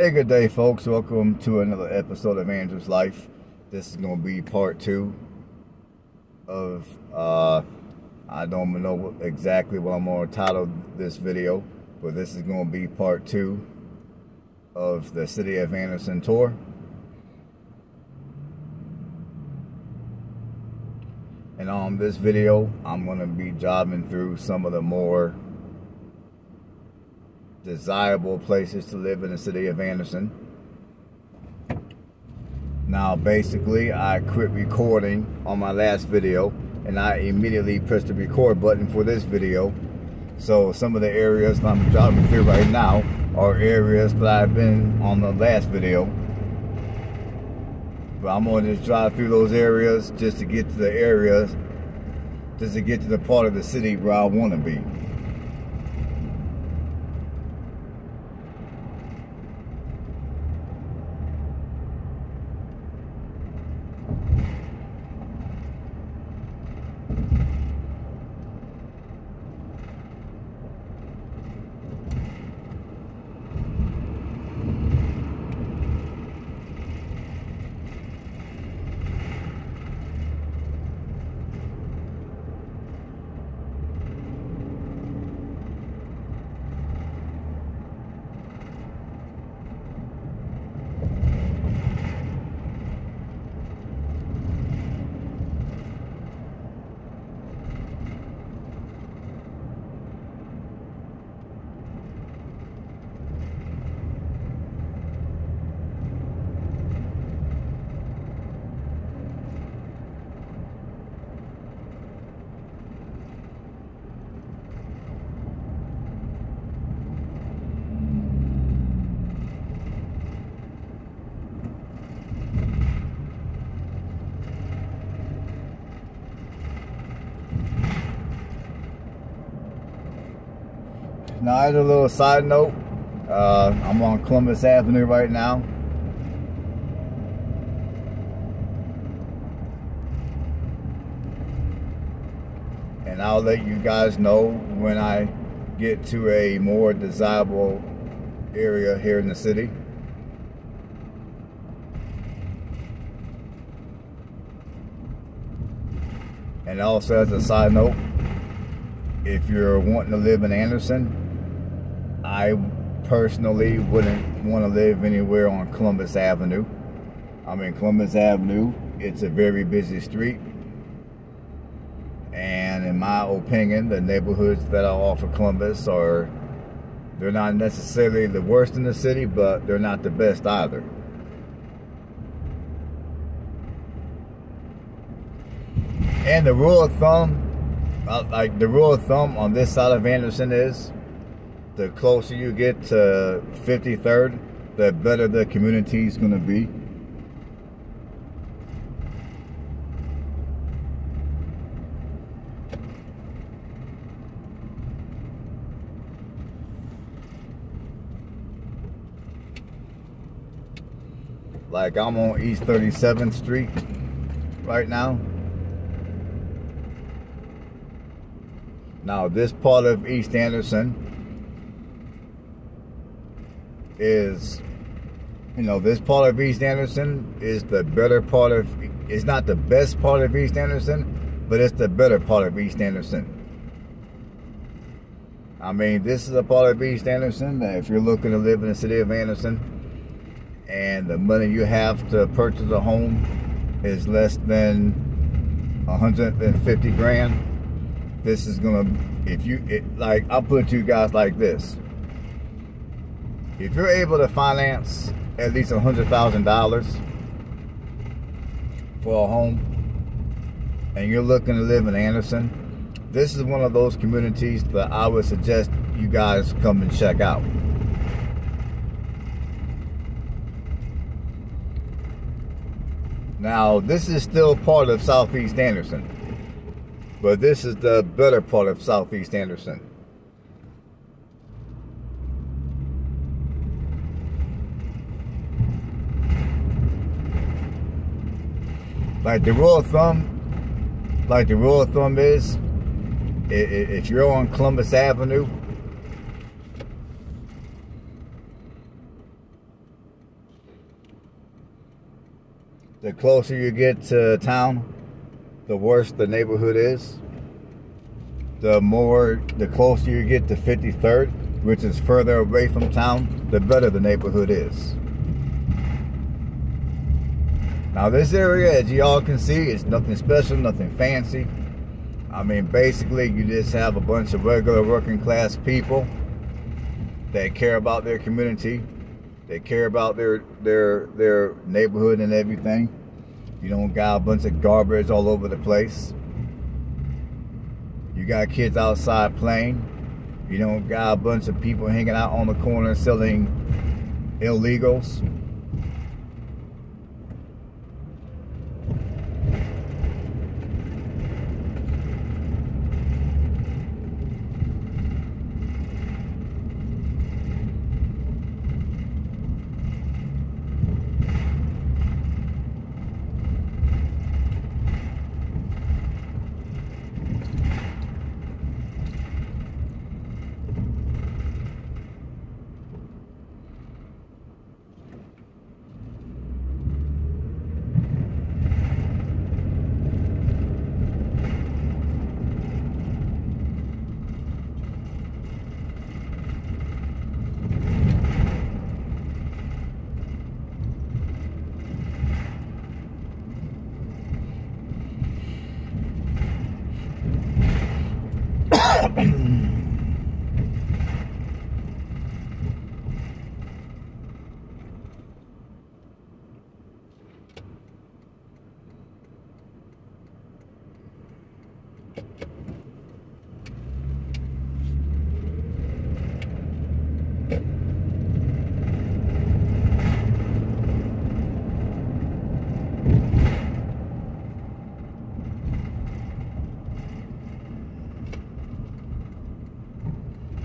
Hey, good day, folks. Welcome to another episode of Andrew's Life. This is going to be part two of, uh, I don't know exactly what I'm going to title this video, but this is going to be part two of the City of Anderson tour. And on this video, I'm going to be jobbing through some of the more desirable places to live in the city of Anderson. Now, basically, I quit recording on my last video and I immediately pressed the record button for this video. So, some of the areas I'm driving through right now are areas that I've been on the last video. But I'm going to just drive through those areas just to get to the areas, just to get to the part of the city where I want to be. A little side note, uh, I'm on Columbus Avenue right now. And I'll let you guys know when I get to a more desirable area here in the city. And also as a side note, if you're wanting to live in Anderson, I personally wouldn't want to live anywhere on Columbus Avenue. I mean, Columbus Avenue, it's a very busy street. And in my opinion, the neighborhoods that are off of Columbus are, they're not necessarily the worst in the city, but they're not the best either. And the rule of thumb, uh, like the rule of thumb on this side of Anderson is the closer you get to 53rd, the better the community is going to be. Like I'm on East 37th Street right now. Now this part of East Anderson is, you know, this part of East Anderson is the better part of, it's not the best part of East Anderson, but it's the better part of East Anderson. I mean, this is a part of East Anderson if you're looking to live in the city of Anderson and the money you have to purchase a home is less than 150 grand, this is gonna, if you, it, like, I'll put you guys like this if you're able to finance at least $100,000 for a home and you're looking to live in Anderson, this is one of those communities that I would suggest you guys come and check out. Now, this is still part of Southeast Anderson, but this is the better part of Southeast Anderson. like the rule of thumb, like the rule of thumb is, if you're on Columbus Avenue, the closer you get to town, the worse the neighborhood is. The more, the closer you get to 53rd, which is further away from town, the better the neighborhood is. Now this area, as y'all can see, is nothing special, nothing fancy. I mean, basically, you just have a bunch of regular working class people that care about their community, they care about their their their neighborhood and everything. You don't got a bunch of garbage all over the place. You got kids outside playing. You don't got a bunch of people hanging out on the corner selling illegals.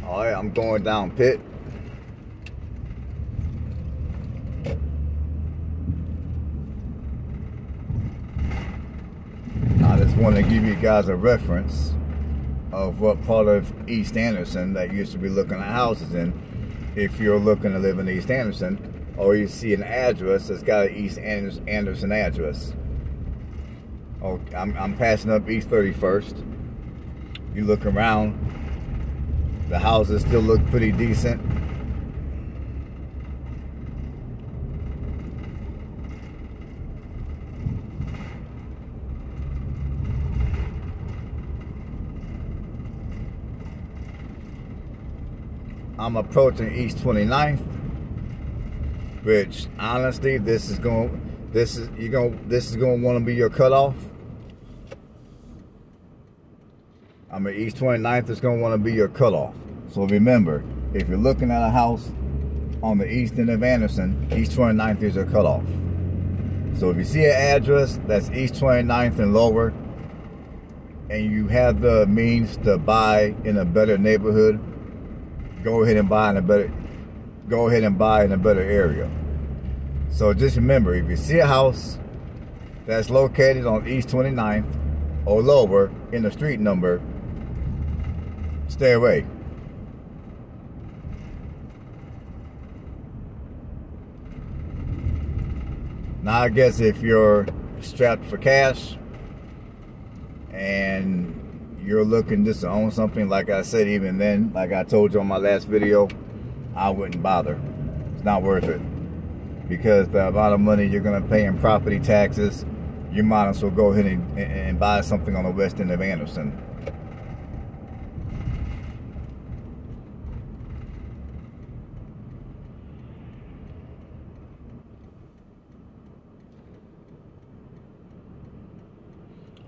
All right, I'm going down pit. I just want to give you guys a reference of what part of East Anderson that used to be looking at houses in if you're looking to live in East Anderson or you see an address that's got an East Anderson address. Oh, I'm, I'm passing up East 31st. You look around, the houses still look pretty decent. I'm approaching East 29th, which honestly, this is going, this is you're going, this is going to want to be your cutoff. I mean, East 29th is going to want to be your cutoff. So remember, if you're looking at a house on the east end of Anderson, East 29th is your cutoff. So if you see an address that's East 29th and lower, and you have the means to buy in a better neighborhood, go ahead and buy in a better go ahead and buy in a better area. So just remember, if you see a house that's located on East 29th or lower in the street number, stay away. Now I guess if you're strapped for cash and you're looking just to own something, like I said, even then, like I told you on my last video, I wouldn't bother. It's not worth it. Because the amount of money you're going to pay in property taxes, you might as well go ahead and, and buy something on the west end of Anderson.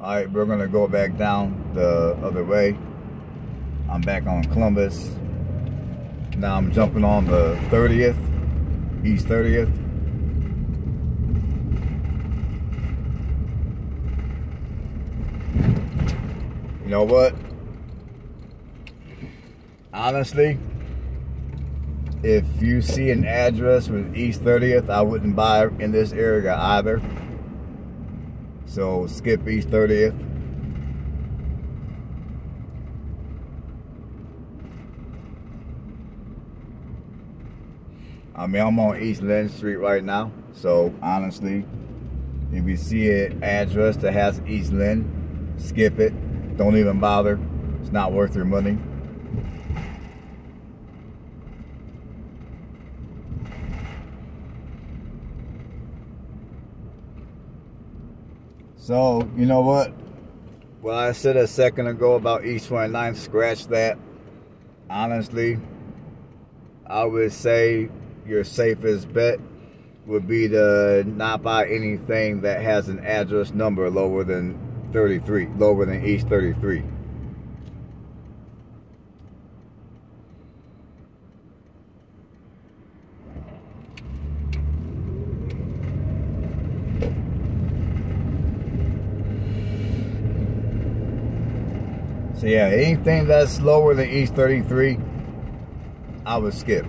All right, we're gonna go back down the other way. I'm back on Columbus. Now I'm jumping on the 30th, East 30th. You know what? Honestly, if you see an address with East 30th, I wouldn't buy in this area either. So skip East 30th. I mean, I'm on East Lynn Street right now. So honestly, If you see an address that has East Lynn, skip it. Don't even bother. It's not worth your money. So, you know what? What I said a second ago about East 29th, scratch that. Honestly, I would say your safest bet would be to not buy anything that has an address number lower than 33, lower than East 33. So yeah, anything that's lower than East 33, I would skip.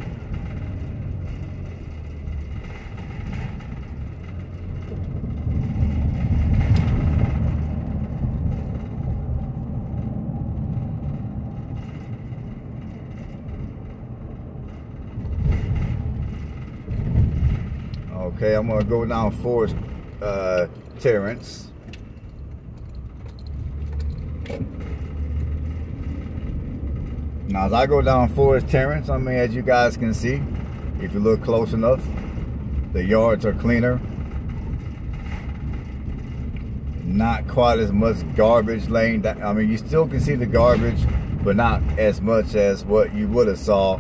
Okay, I'm gonna go down Forest uh, Terrace. Now, as I go down Forest Terrace, I mean, as you guys can see, if you look close enough, the yards are cleaner. Not quite as much garbage laying down. I mean, you still can see the garbage, but not as much as what you would have saw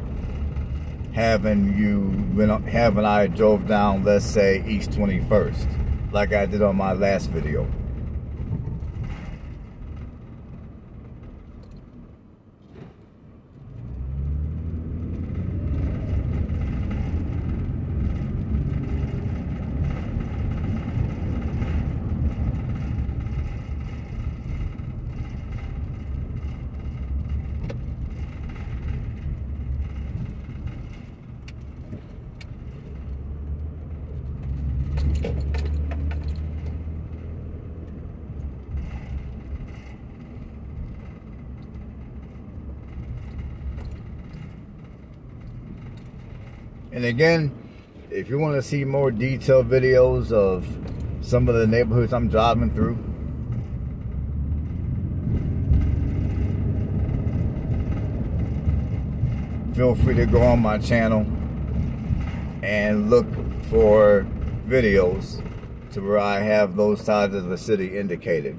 having you when having I drove down, let's say East 21st, like I did on my last video. Again, if you want to see more detailed videos of some of the neighborhoods I'm driving through, feel free to go on my channel and look for videos to where I have those sides of the city indicated.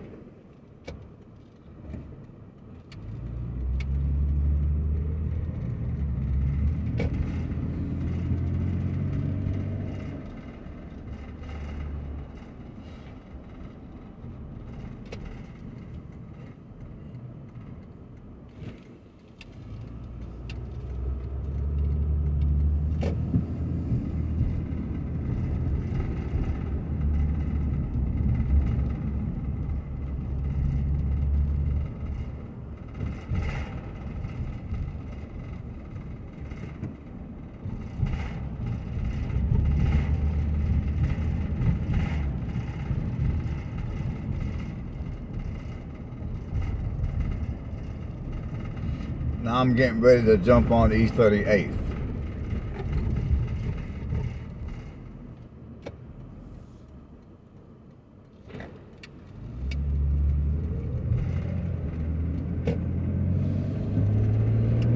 Now I'm getting ready to jump on East 38th.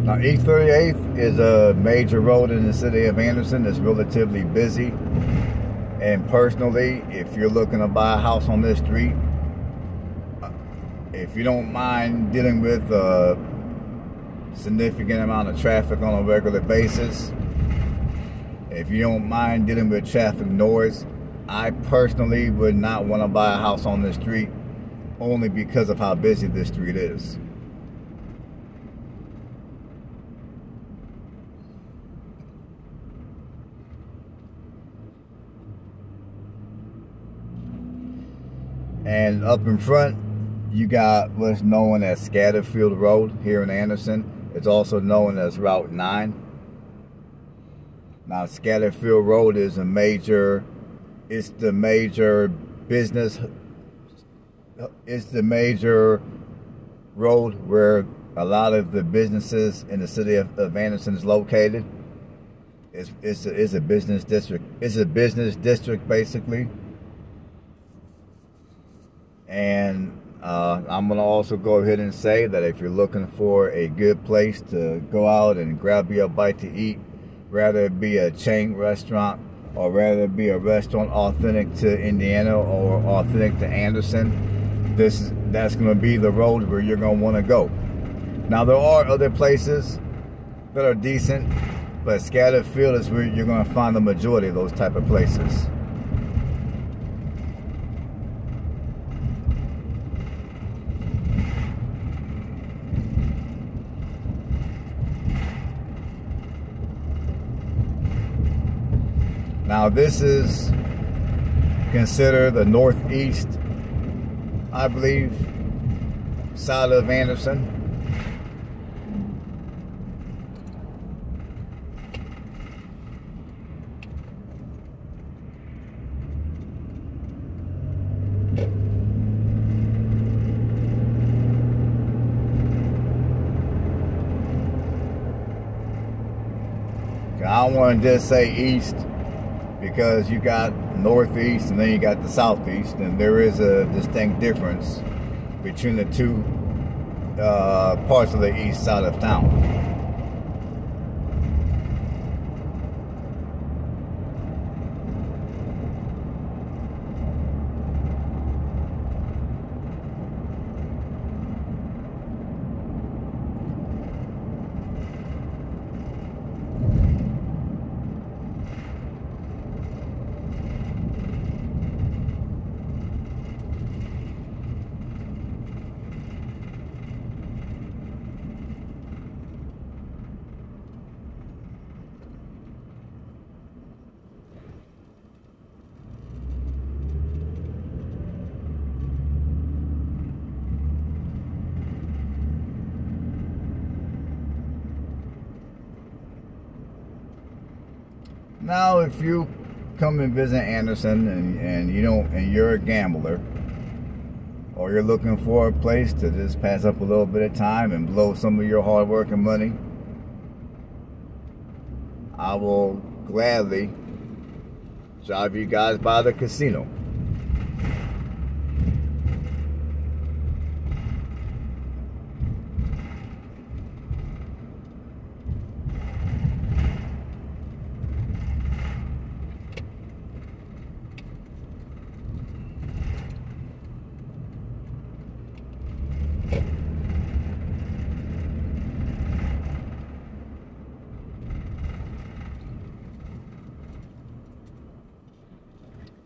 Now East 38th is a major road in the city of Anderson that's relatively busy. And personally, if you're looking to buy a house on this street, if you don't mind dealing with uh, significant amount of traffic on a regular basis. If you don't mind dealing with traffic noise, I personally would not want to buy a house on this street only because of how busy this street is. And up in front, you got what's known as Scatterfield Road here in Anderson. It's also known as Route 9. Now, Scatterfield Road is a major, it's the major business, it's the major road where a lot of the businesses in the city of, of Anderson is located. It's, it's, a, it's a business district. It's a business district, basically. And uh, I'm going to also go ahead and say that if you're looking for a good place to go out and grab you a bite to eat, rather it be a chain restaurant or rather it be a restaurant authentic to Indiana or authentic to Anderson, this is, that's going to be the road where you're going to want to go. Now there are other places that are decent, but Scatterfield is where you're going to find the majority of those type of places. Now this is considered the northeast, I believe, side of Anderson. I want to just say east because you got northeast and then you got the southeast, and there is a distinct difference between the two uh, parts of the east side of town. Now, if you come and visit Anderson and, and you don't and you're a gambler or you're looking for a place to just pass up a little bit of time and blow some of your hard work and money, I will gladly drive you guys by the casino.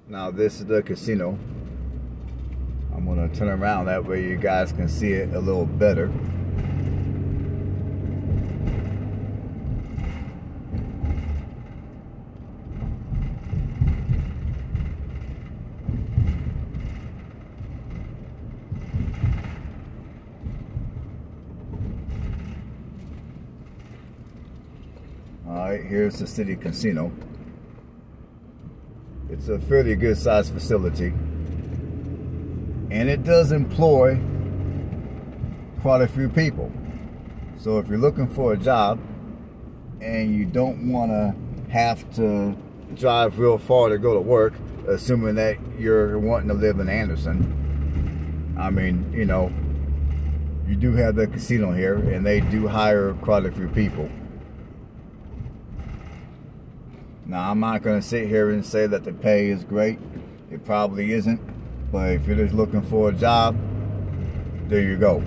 Now this is the casino. I'm gonna turn around that way you guys can see it a little better. All right, here's the city casino. It's a fairly good sized facility. And it does employ quite a few people. So if you're looking for a job and you don't want to have to drive real far to go to work, assuming that you're wanting to live in Anderson, I mean, you know, you do have the casino here and they do hire quite a few people. Now, I'm not going to sit here and say that the pay is great. It probably isn't. But if you're just looking for a job, there you go.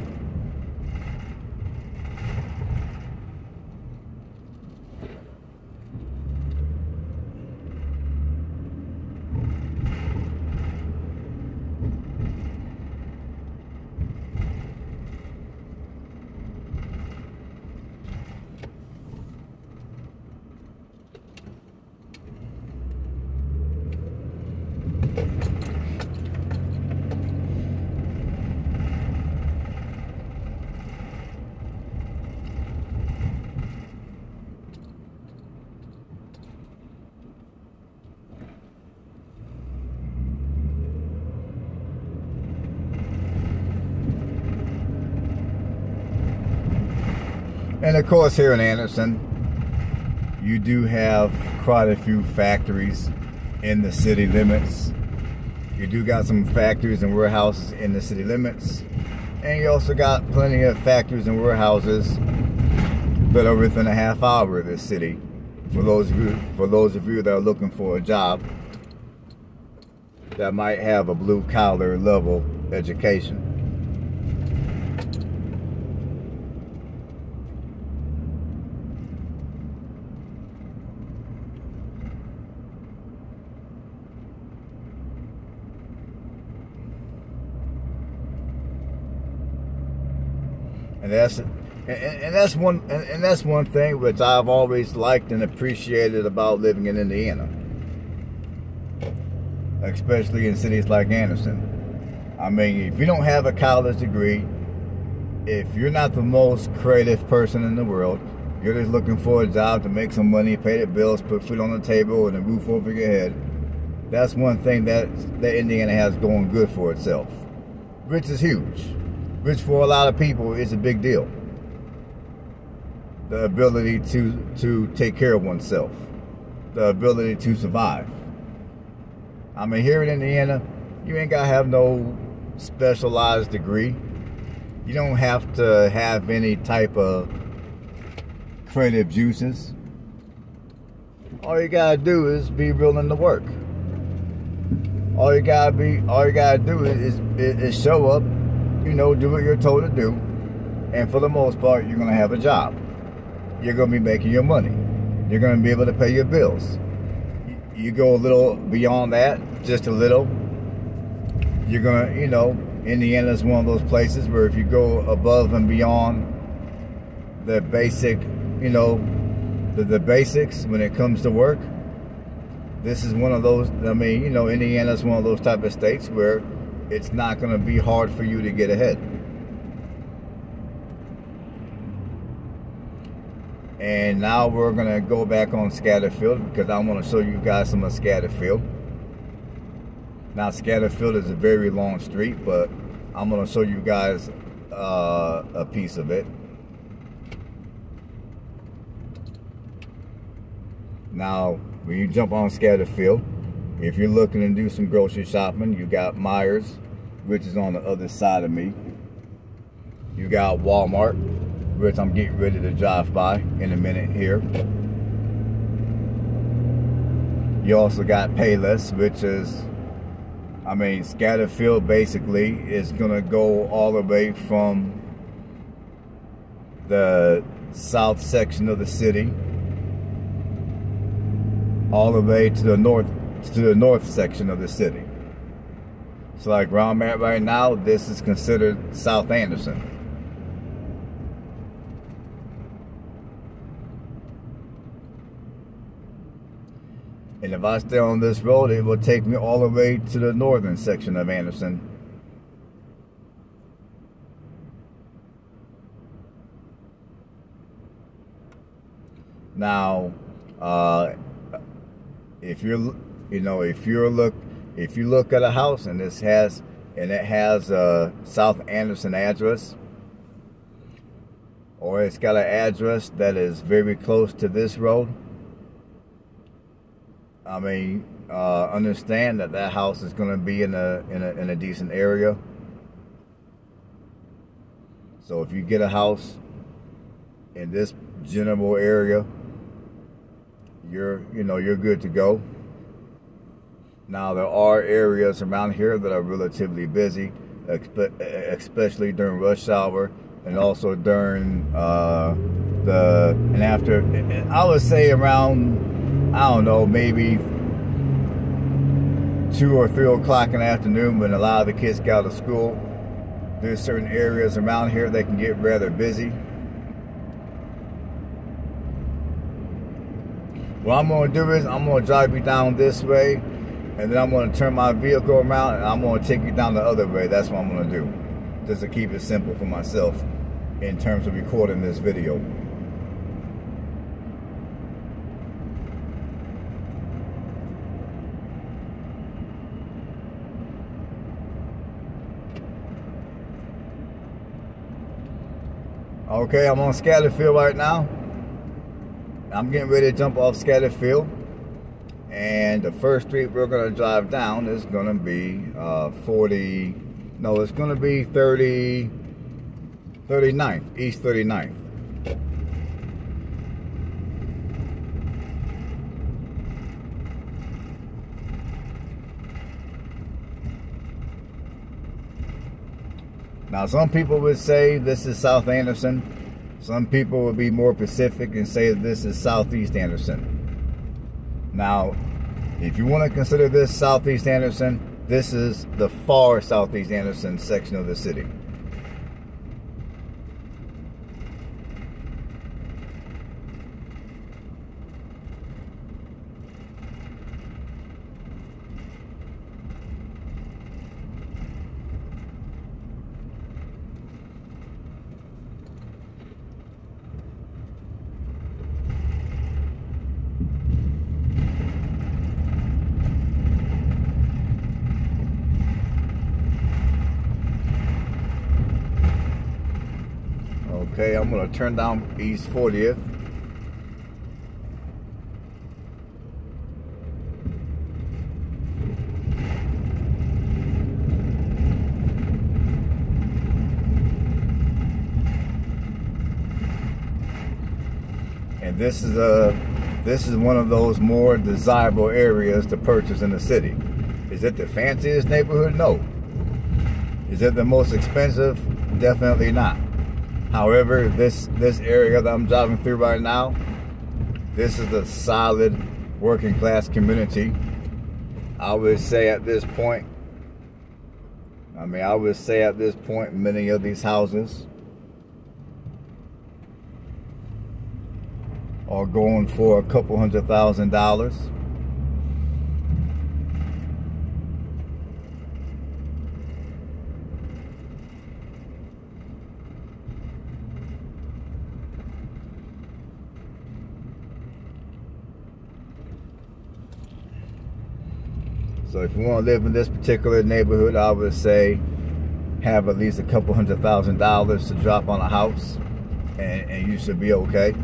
And of course, here in Anderson, you do have quite a few factories in the city limits. You do got some factories and warehouses in the city limits. And you also got plenty of factories and warehouses that are within a half hour of this city. For those of you, for those of you that are looking for a job that might have a blue collar level education. and that's and, and that's one and, and, that's one thing which I've always liked and appreciated about living in Indiana, especially in cities like Anderson. I mean, if you don't have a college degree, if you're not the most creative person in the world, you're just looking for a job to make some money, pay the bills, put food on the table, and a roof over your head. That's one thing that that Indiana has going good for itself, which is huge which for a lot of people is a big deal. The ability to to take care of oneself, the ability to survive. I mean, here in Indiana, you ain't gotta have no specialized degree. You don't have to have any type of creative juices. All you gotta do is be willing to work. All you gotta be, all you gotta do is, is, is show up you know, do what you're told to do. And for the most part, you're going to have a job. You're going to be making your money. You're going to be able to pay your bills. You go a little beyond that, just a little. You're going to, you know, Indiana is one of those places where if you go above and beyond the basic, you know, the, the basics when it comes to work, this is one of those, I mean, you know, Indiana is one of those type of states where it's not going to be hard for you to get ahead. And now we're going to go back on Scatterfield because I want to show you guys some of Scatterfield. Now Scatterfield is a very long street, but I'm going to show you guys uh, a piece of it. Now, when you jump on Scatterfield, if you're looking to do some grocery shopping, you got Meijers, which is on the other side of me. You got Walmart, which I'm getting ready to drive by in a minute here. You also got Payless, which is, I mean, Scatterfield basically is going to go all the way from the south section of the city all the way to the north to the north section of the city. So like where I'm at right now, this is considered South Anderson. And if I stay on this road, it will take me all the way to the northern section of Anderson. Now, uh, if you're you know, if you're look, if you look at a house and this has, and it has a South Anderson address, or it's got an address that is very close to this road, I mean, uh, understand that that house is going to be in a, in a in a decent area. So if you get a house in this general area, you're you know you're good to go. Now, there are areas around here that are relatively busy, especially during rush hour and also during uh, the, and after, I would say around, I don't know, maybe two or three o'clock in the afternoon when a lot of the kids get out of school. There's certain areas around here that can get rather busy. What I'm to do is I'm to drive you down this way and then I'm going to turn my vehicle around and I'm going to take you down the other way. That's what I'm going to do. Just to keep it simple for myself in terms of recording this video. Okay, I'm on Scatterfield right now. I'm getting ready to jump off Scatterfield And the first street we're going to drive down is going to be uh, 40, no, it's going to be 30, 39th, East 39th. Now, some people would say this is South Anderson. Some people would be more specific and say this is Southeast Anderson. Now, if you want to consider this Southeast Anderson, this is the far Southeast Anderson section of the city. Okay, I'm gonna turn down East 40th. And this is a this is one of those more desirable areas to purchase in the city. Is it the fanciest neighborhood? No. Is it the most expensive? Definitely not. However, this this area that I'm driving through right now, this is a solid working class community. I would say at this point, I mean, I would say at this point, many of these houses are going for a couple hundred thousand dollars. If you want to live in this particular neighborhood, I would say have at least a couple hundred thousand dollars to drop on a house and, and you should be okay.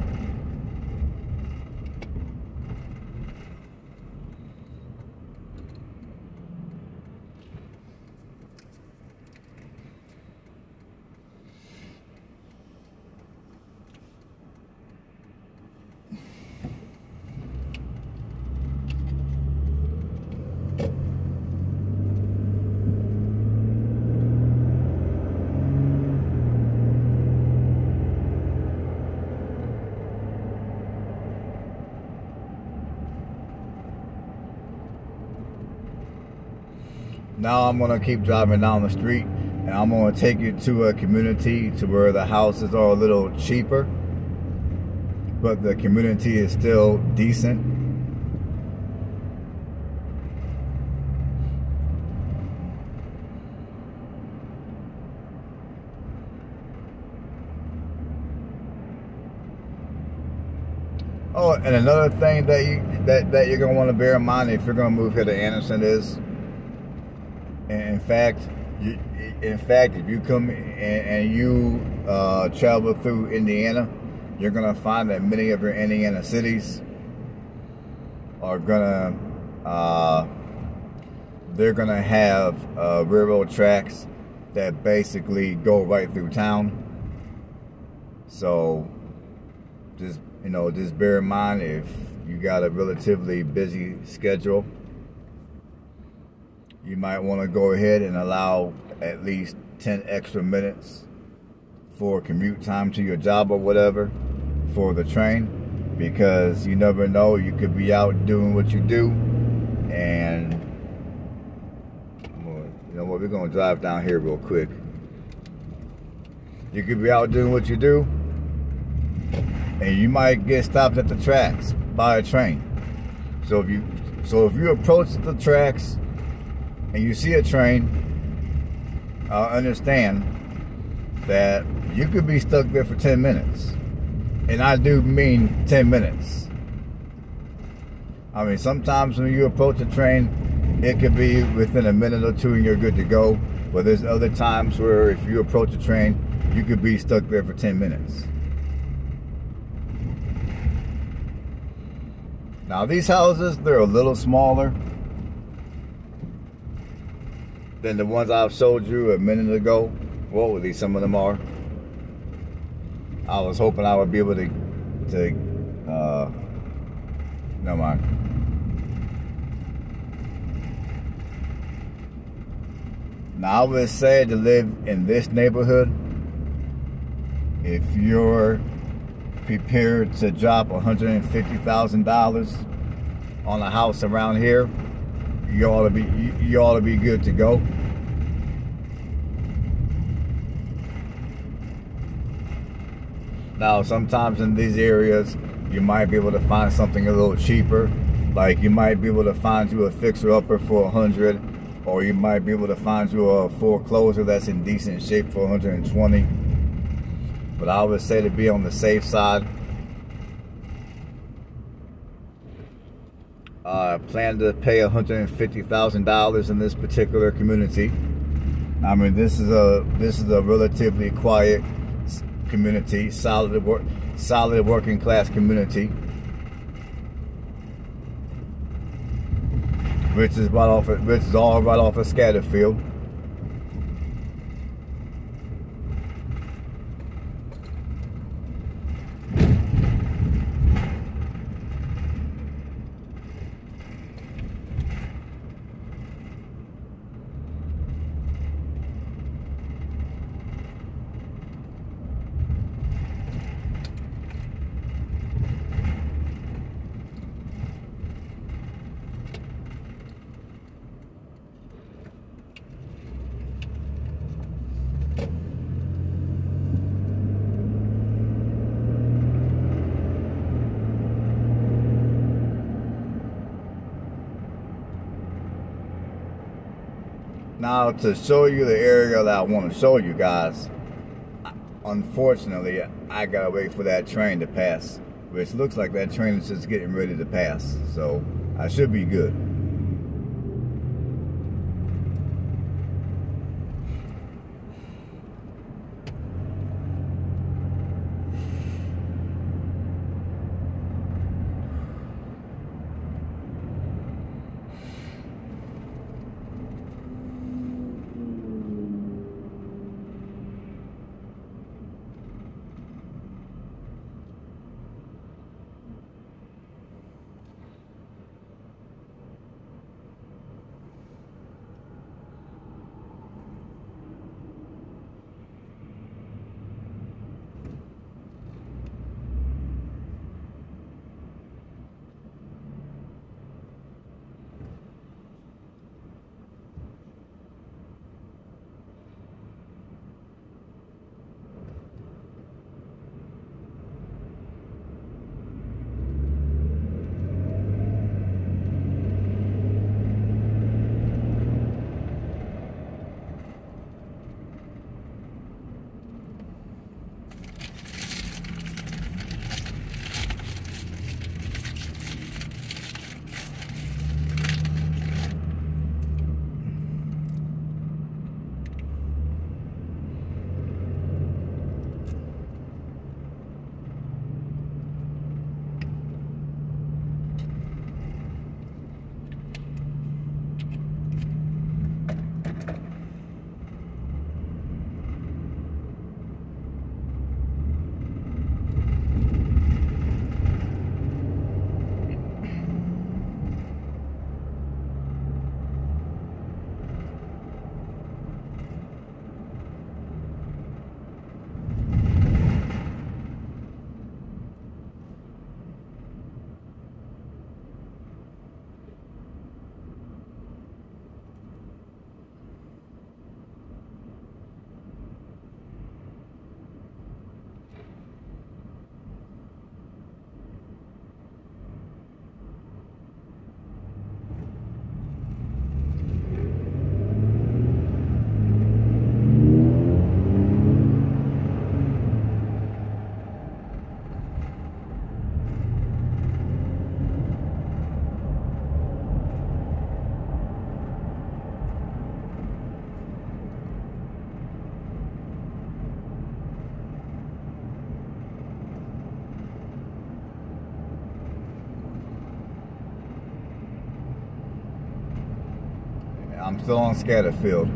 Now I'm gonna keep driving down the street and I'm gonna take you to a community to where the houses are a little cheaper, but the community is still decent. Oh, and another thing that you that, that you're gonna want to bear in mind if you're gonna move here to Anderson is in fact, you, in fact, if you come and, and you uh, travel through Indiana, you're gonna find that many of your Indiana cities are gonna uh, they're gonna have uh, railroad tracks that basically go right through town. So just you know, just bear in mind if you got a relatively busy schedule you might want to go ahead and allow at least 10 extra minutes for commute time to your job or whatever for the train because you never know you could be out doing what you do and you know what we're going to drive down here real quick. You could be out doing what you do and you might get stopped at the tracks by a train. So if you so if you approach the tracks and you see a train, uh, understand that you could be stuck there for 10 minutes. And I do mean 10 minutes. I mean, sometimes when you approach a train, it could be within a minute or two and you're good to go. But there's other times where if you approach a train, you could be stuck there for 10 minutes. Now these houses, they're a little smaller than the ones I've showed you a minute ago. Well, at least some of them are. I was hoping I would be able to, to, uh, never mind. Now I would say to live in this neighborhood, if you're prepared to drop $150,000 on a house around here, you ought to be you ought to be good to go. Now, sometimes in these areas, you might be able to find something a little cheaper. Like you might be able to find you a fixer-upper for a hundred, or you might be able to find you a foreclosure that's in decent shape for 120. But I would say to be on the safe side, uh, plan to pay $150,000 in this particular community. I mean, this is a this is a relatively quiet community, solid work, solid working class community. Which is right off, which is all right off of Scatterfield. To show you the area that I want to show you guys, unfortunately, I gotta wait for that train to pass, which looks like that train is just getting ready to pass. So I should be good. I'm still on Scatterfield.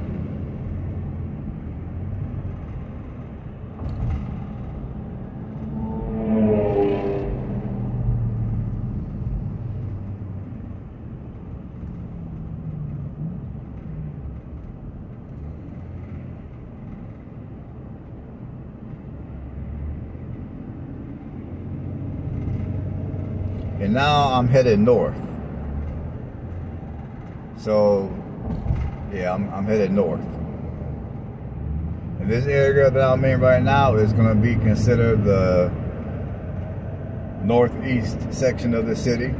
And now I'm headed north. So, yeah, I'm, I'm headed north. And this area that I'm in right now is going to be considered the northeast section of the city.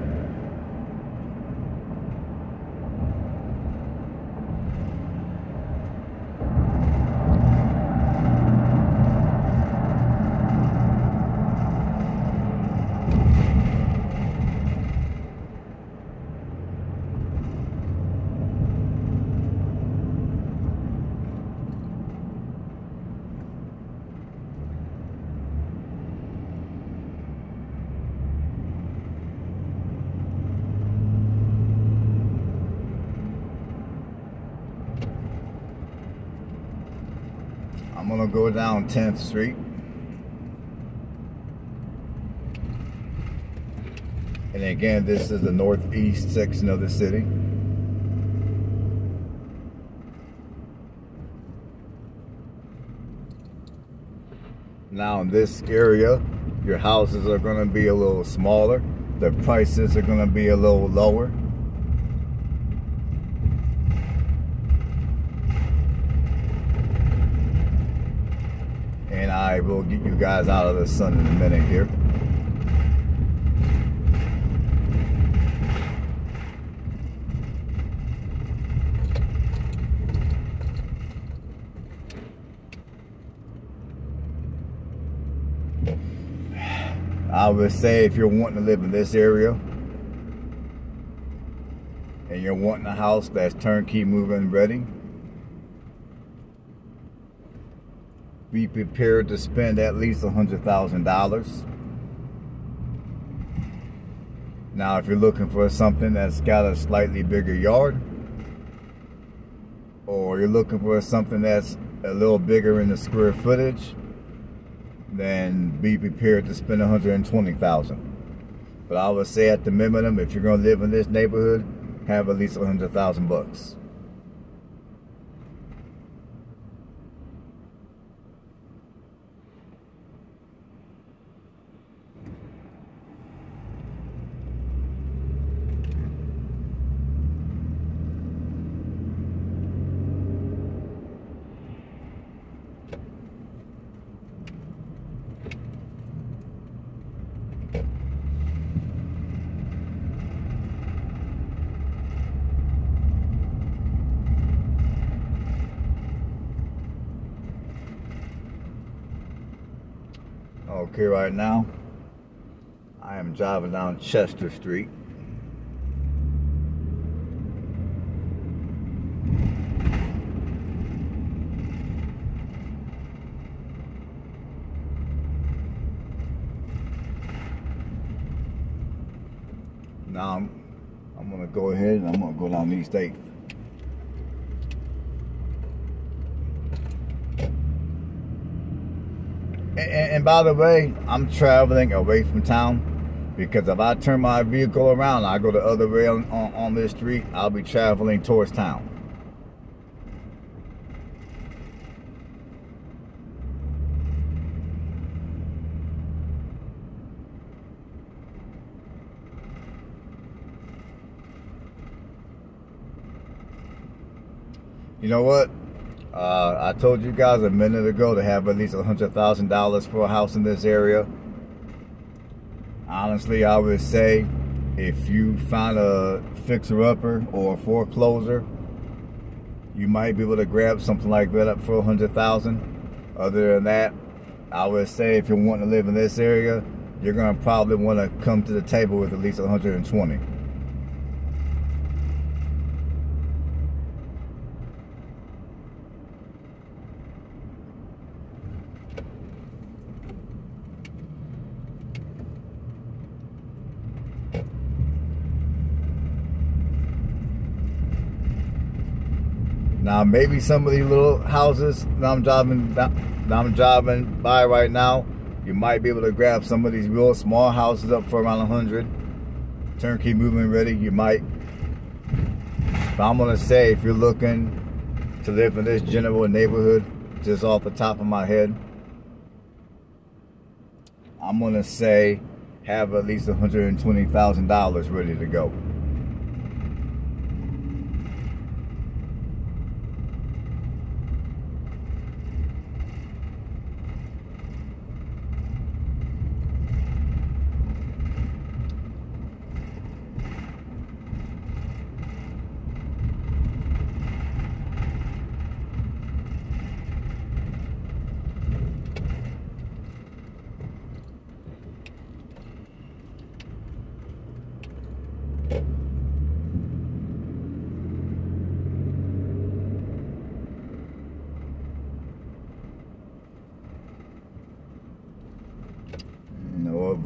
I'm gonna go down 10th Street. And again, this is the northeast section of the city. Now in this area, your houses are gonna be a little smaller. The prices are gonna be a little lower. I will get you guys out of the sun in a minute here. I would say if you're wanting to live in this area and you're wanting a house that's turnkey moving ready, be prepared to spend at least $100,000. Now, if you're looking for something that's got a slightly bigger yard, or you're looking for something that's a little bigger in the square footage, then be prepared to spend 120,000. But I would say at the minimum, if you're going to live in this neighborhood, have at least 100,000 bucks. Okay, right now, I am driving down Chester Street. Now I'm, I'm gonna go ahead and I'm gonna go down East 8th. And, by the way, I'm traveling away from town because if I turn my vehicle around I go the other way on, on, on this street, I'll be traveling towards town. You know what? I told you guys a minute ago to have at least $100,000 for a house in this area. Honestly, I would say if you find a fixer-upper or a forecloser, you might be able to grab something like that up for 100000 Other than that, I would say if you want to live in this area, you're going to probably want to come to the table with at least 120 Now maybe some of these little houses that I'm driving that I'm driving by right now, you might be able to grab some of these real small houses up for around 100. Turnkey moving ready, you might. But I'm gonna say if you're looking to live in this general neighborhood, just off the top of my head, I'm gonna say have at least $120,000 ready to go.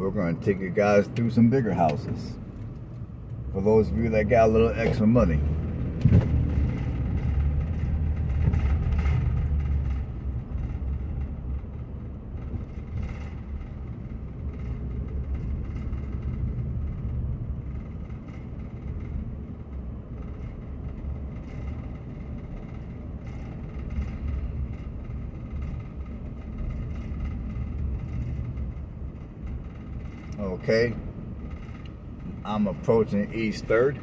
we're going to take you guys through some bigger houses. For those of you that got a little extra money. Okay. I'm approaching East 3rd.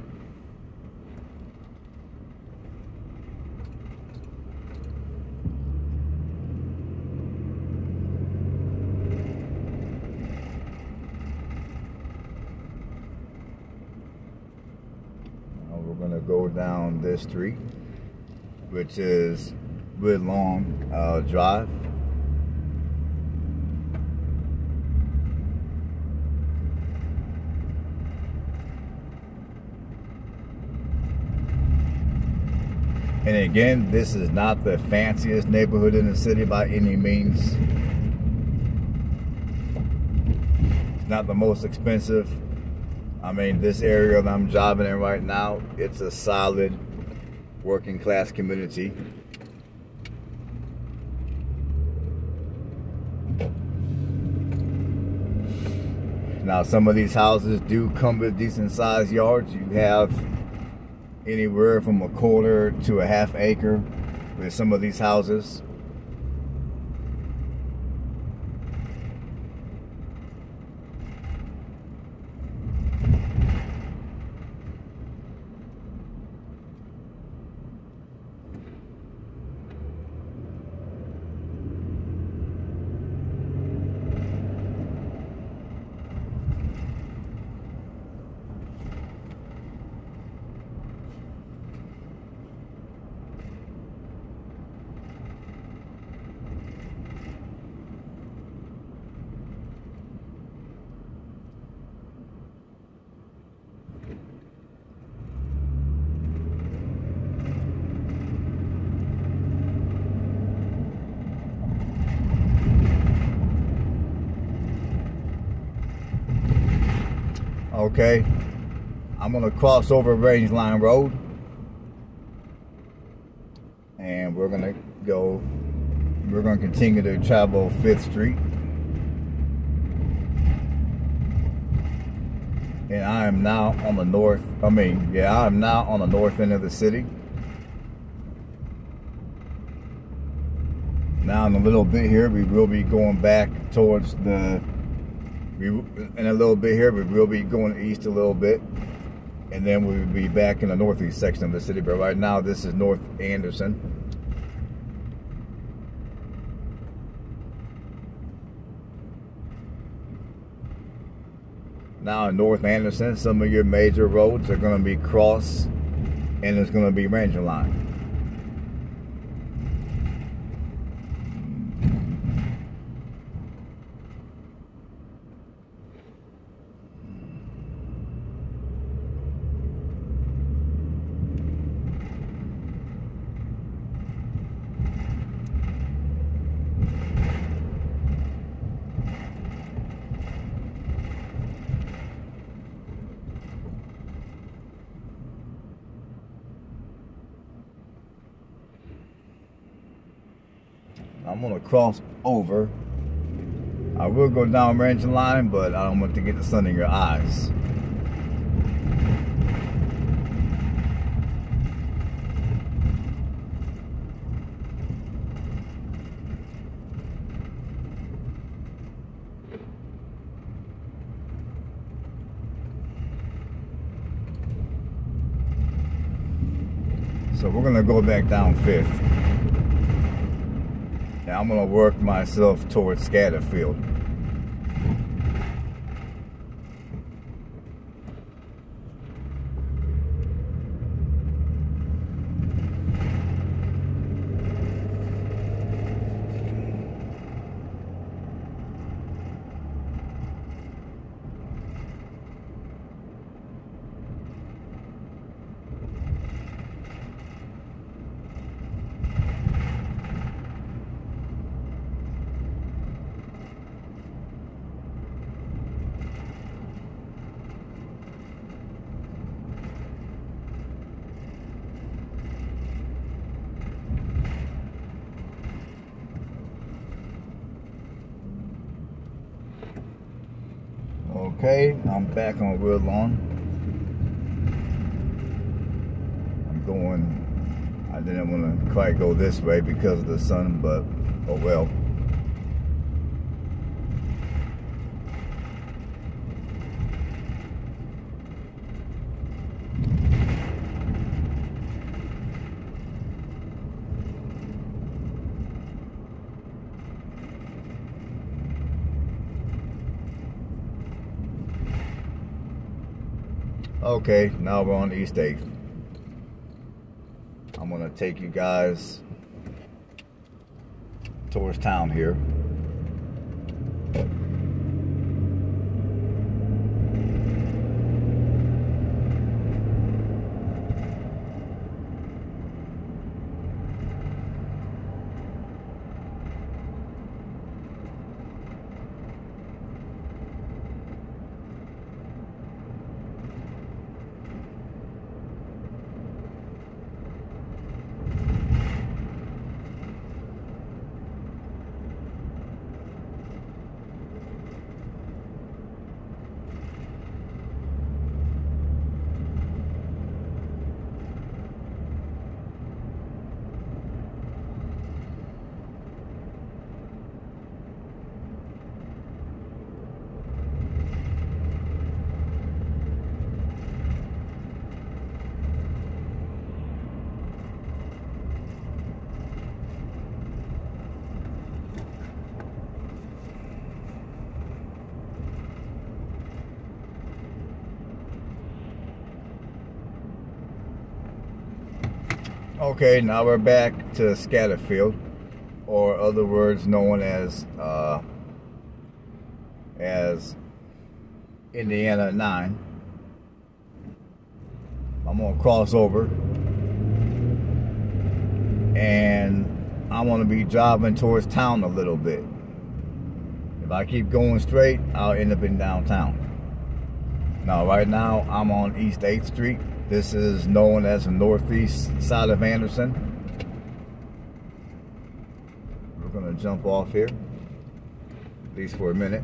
we're going to go down this street, which is Woodlawn uh, Drive. And again, this is not the fanciest neighborhood in the city by any means. It's not the most expensive. I mean, this area that I'm driving in right now, it's a solid working class community. Now, some of these houses do come with decent sized yards. You have anywhere from a quarter to a half acre with some of these houses. Okay? I'm gonna cross over Range Line Road. And we're gonna go we're gonna continue to travel 5th Street. And I am now on the north I mean yeah I'm now on the north end of the city. Now in a little bit here we will be going back towards the we in a little bit here, but we'll be going east a little bit. And then we'll be back in the northeast section of the city. But right now, this is North Anderson. Now in North Anderson, some of your major roads are going to be cross and it's going to be Range Line. Cross over. I will go down range line, but I don't want to get the sun in your eyes. So we're gonna go back down fifth. I'm gonna work myself towards Scatterfield. Okay, I'm back on Woodlawn. I'm going, I didn't want to quite go this way because of the sun, but oh well. Okay, now we're on the East 8th. I'm gonna take you guys towards town here. Okay, now we're back to Scatterfield, or other words known as uh, as Indiana 9. I'm gonna cross over and I'm gonna be driving towards town a little bit. If I keep going straight, I'll end up in downtown. Now, right now, I'm on East 8th Street this is known as the northeast side of Anderson. We're going to jump off here, at least for a minute.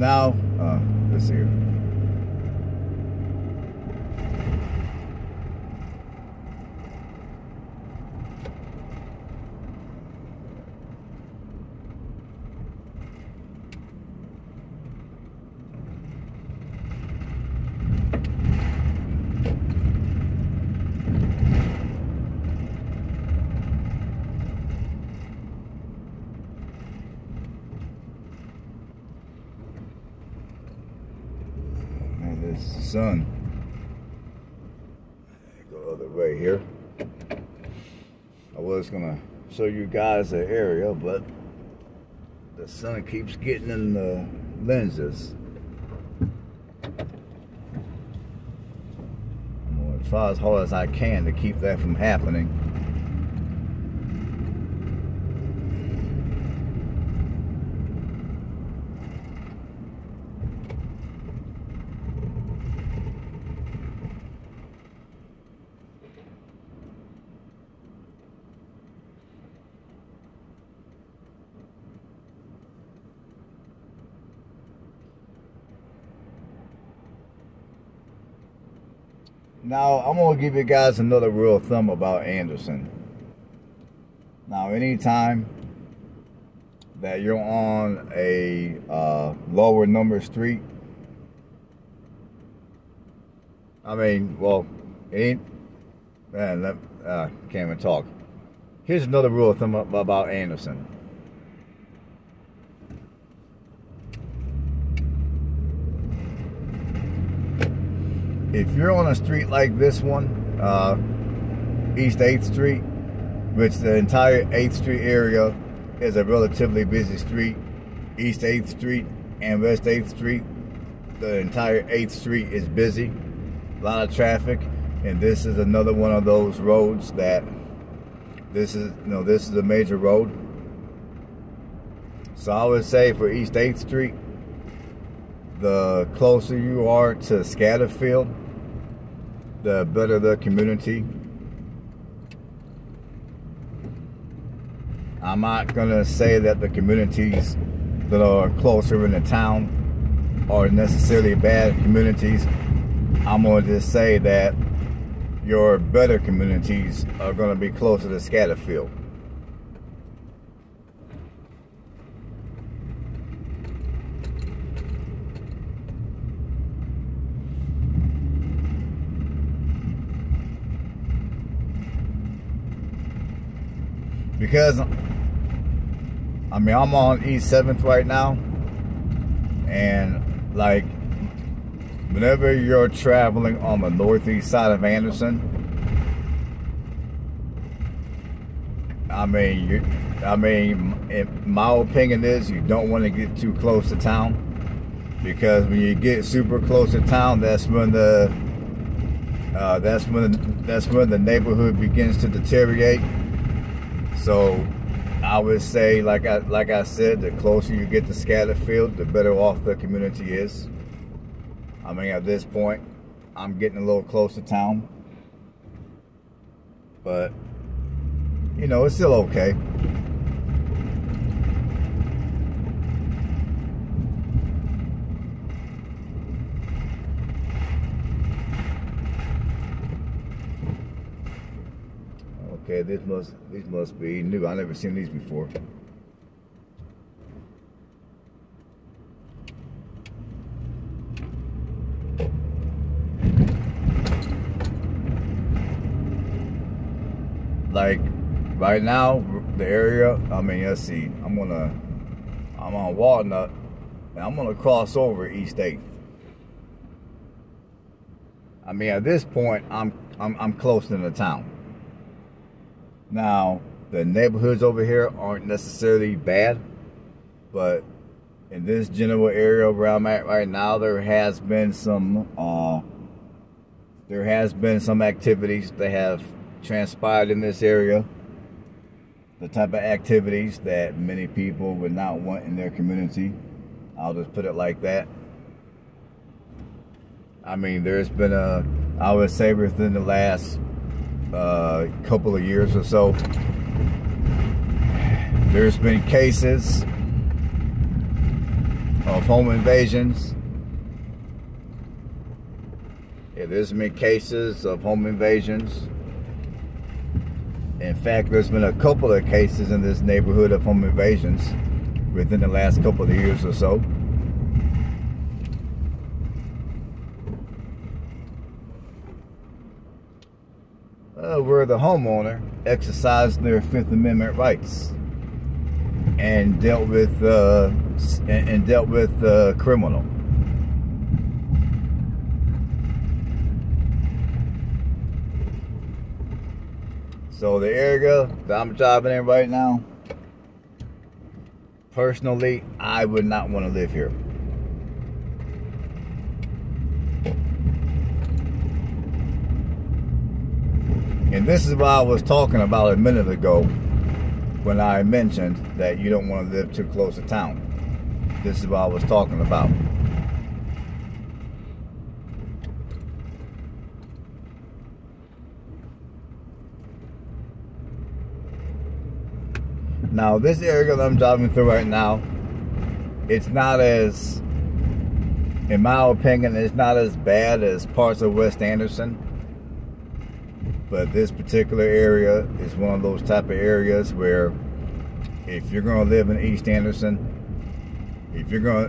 Now, uh, let's see. And this sun. Go other way here. I was gonna show you guys the area, but the sun keeps getting in the lenses. I'm gonna try as hard as I can to keep that from happening. Now, I'm going to give you guys another rule of thumb about Anderson. Now, anytime that you're on a uh, lower number street, I mean, well, ain't, man, let, uh, can't even talk. Here's another rule of thumb about Anderson. If you're on a street like this one, uh, East 8th Street, which the entire 8th Street area is a relatively busy street, East 8th Street and West 8th Street, the entire 8th Street is busy, a lot of traffic, and this is another one of those roads that this is, you know, this is a major road. So I would say for East 8th Street, the closer you are to Scatterfield, the better the community. I'm not gonna say that the communities that are closer in the town are necessarily bad communities. I'm gonna just say that your better communities are gonna be closer to Scatterfield. Because I mean I'm on E seventh right now and like whenever you're traveling on the northeast side of Anderson I mean you I mean my opinion is you don't want to get too close to town because when you get super close to town that's when the uh, that's when that's when the neighborhood begins to deteriorate so I would say, like I like I said, the closer you get to Scatterfield, the better off the community is. I mean, at this point, I'm getting a little close to town, but you know, it's still okay. Okay, this must these must be new. I never seen these before. Like right now, the area. I mean, let's see. I'm gonna. I'm on Walnut, and I'm gonna cross over East 8th. I mean, at this point, I'm I'm I'm close to the town. Now, the neighborhoods over here aren't necessarily bad, but in this general area where I'm at right now, there has been some uh, there has been some activities that have transpired in this area. The type of activities that many people would not want in their community. I'll just put it like that. I mean, there's been a, I would say within the last uh, couple of years or so. There's been cases of home invasions. Yeah, there's been cases of home invasions. In fact, there's been a couple of cases in this neighborhood of home invasions within the last couple of years or so. uh, where the homeowner exercised their Fifth Amendment rights and dealt with uh, and, and, dealt with uh, criminal. So the area that I'm driving in right now, personally, I would not want to live here. And this is what I was talking about a minute ago when I mentioned that you don't want to live too close to town. This is what I was talking about. Now, this area that I'm driving through right now, it's not as, in my opinion, it's not as bad as parts of West Anderson. But this particular area is one of those type of areas where if you're going to live in East Anderson, if you're going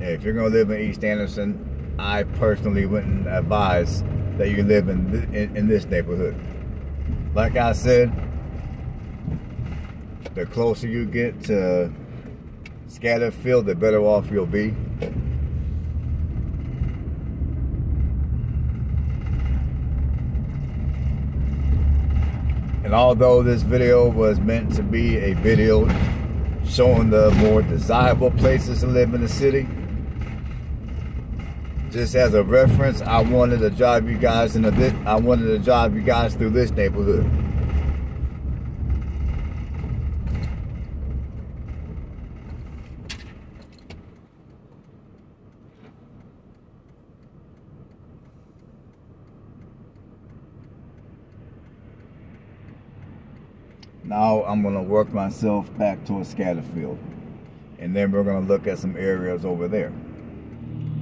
to, if you're going to live in East Anderson, I personally wouldn't advise that you live in, th in, in this neighborhood. Like I said, the closer you get to Scatterfield, the better off you'll be. And although this video was meant to be a video showing the more desirable places to live in the city, just as a reference, I wanted to drive you guys into this. I wanted to drive you guys through this neighborhood. Now I'm gonna work myself back towards Scatterfield. And then we're gonna look at some areas over there.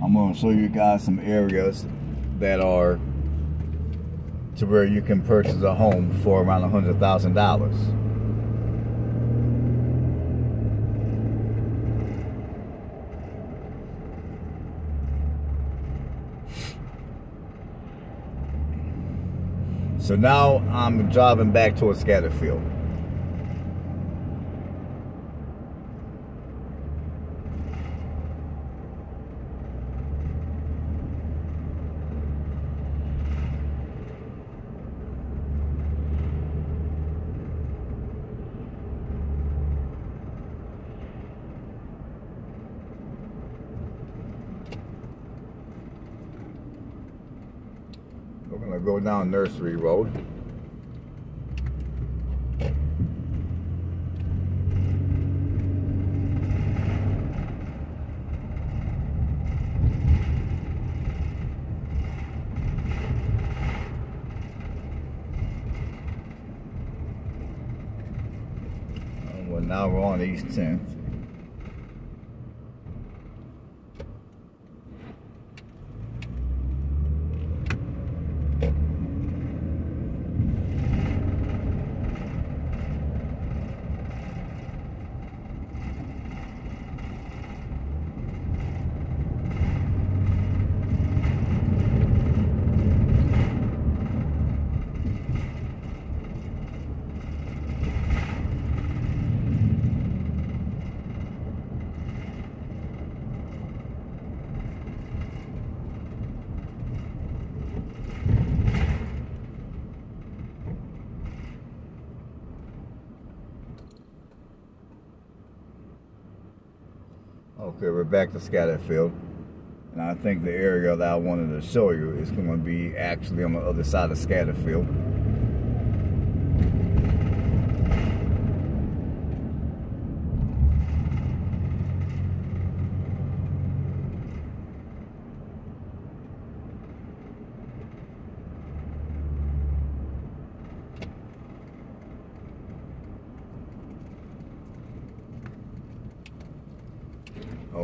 I'm gonna show you guys some areas that are to where you can purchase a home for around a hundred thousand dollars. So now I'm driving back towards Scatterfield. We're gonna go down Nursery Road. Now we're on East 10th. Okay, we're back to Scatterfield. And I think the area that I wanted to show you is going to be actually on the other side of Scatterfield.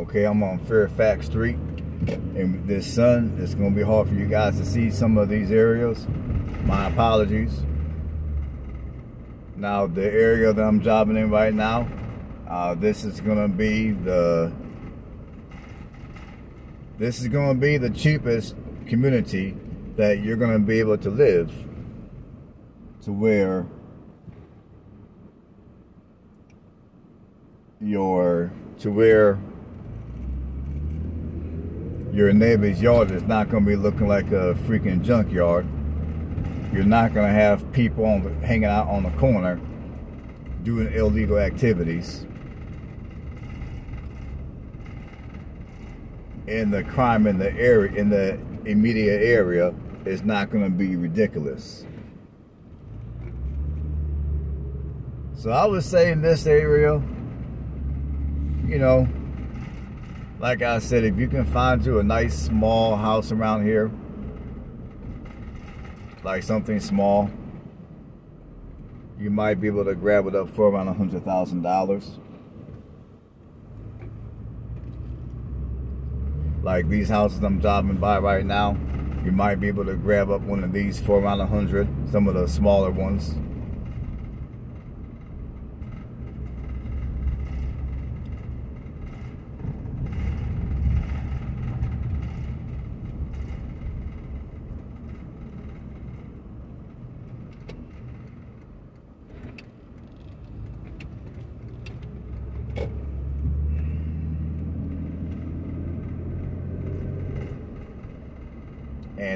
Okay, I'm on Fairfax Street. And this sun, it's gonna be hard for you guys to see some of these areas. My apologies. Now, the area that I'm jobbing in right now, uh, this is gonna be the this is gonna be the cheapest community that you're gonna be able to live to where your to where your neighbor's yard is not going to be looking like a freaking junkyard. you're not going to have people the, hanging out on the corner doing illegal activities. And the crime in the area, in the immediate area, is not going to be ridiculous. So I would say in this area, you know, like I said, if you can find you a nice small house around here, like something small, you might be able to grab it up for around a hundred thousand dollars. Like these houses I'm driving by right now, you might be able to grab up one of these for around a hundred. Some of the smaller ones.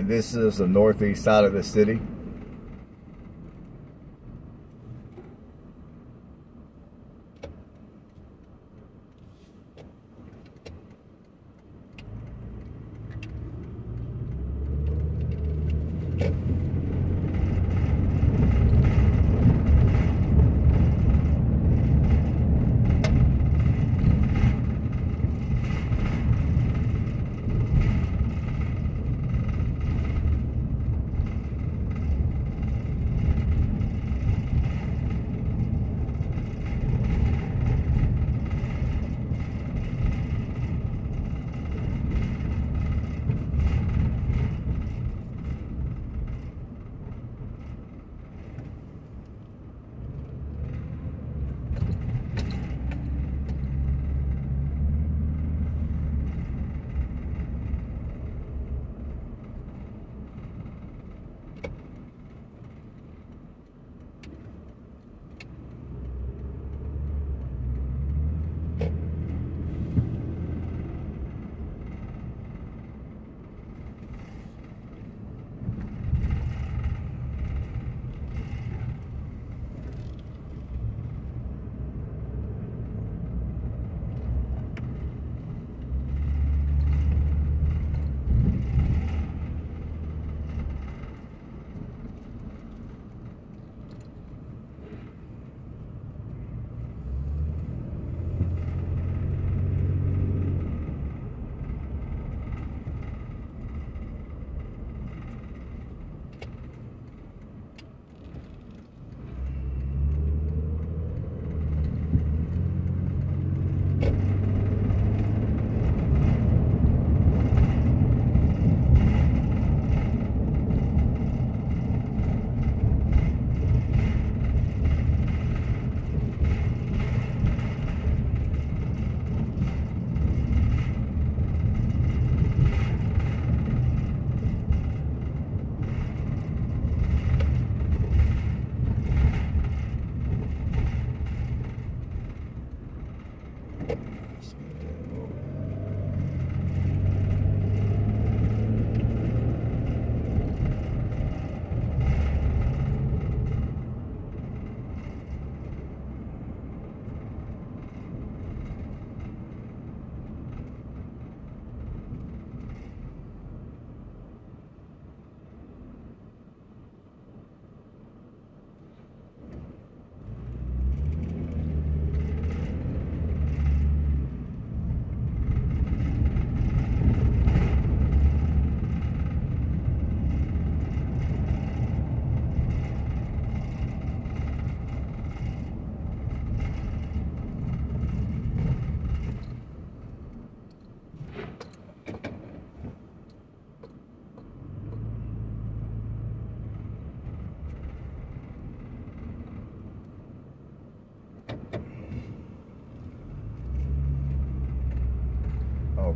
and this is the northeast side of the city.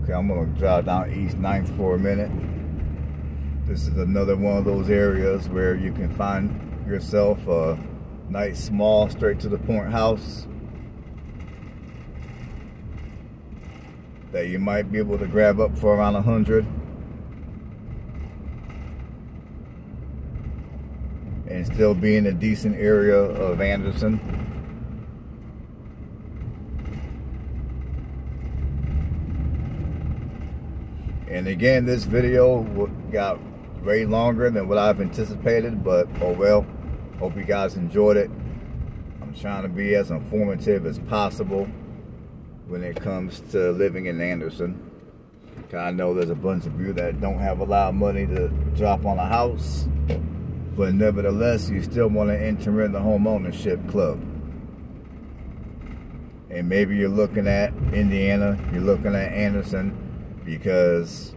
Okay, I'm gonna drive down East 9th for a minute. This is another one of those areas where you can find yourself a nice, small, straight to the point house that you might be able to grab up for around a hundred. and still be in a decent area of Anderson. Again, this video got way longer than what I've anticipated, but oh well. Hope you guys enjoyed it. I'm trying to be as informative as possible when it comes to living in Anderson. I know there's a bunch of you that don't have a lot of money to drop on a house, but nevertheless, you still want to enter in the home ownership club. And maybe you're looking at Indiana, you're looking at Anderson, because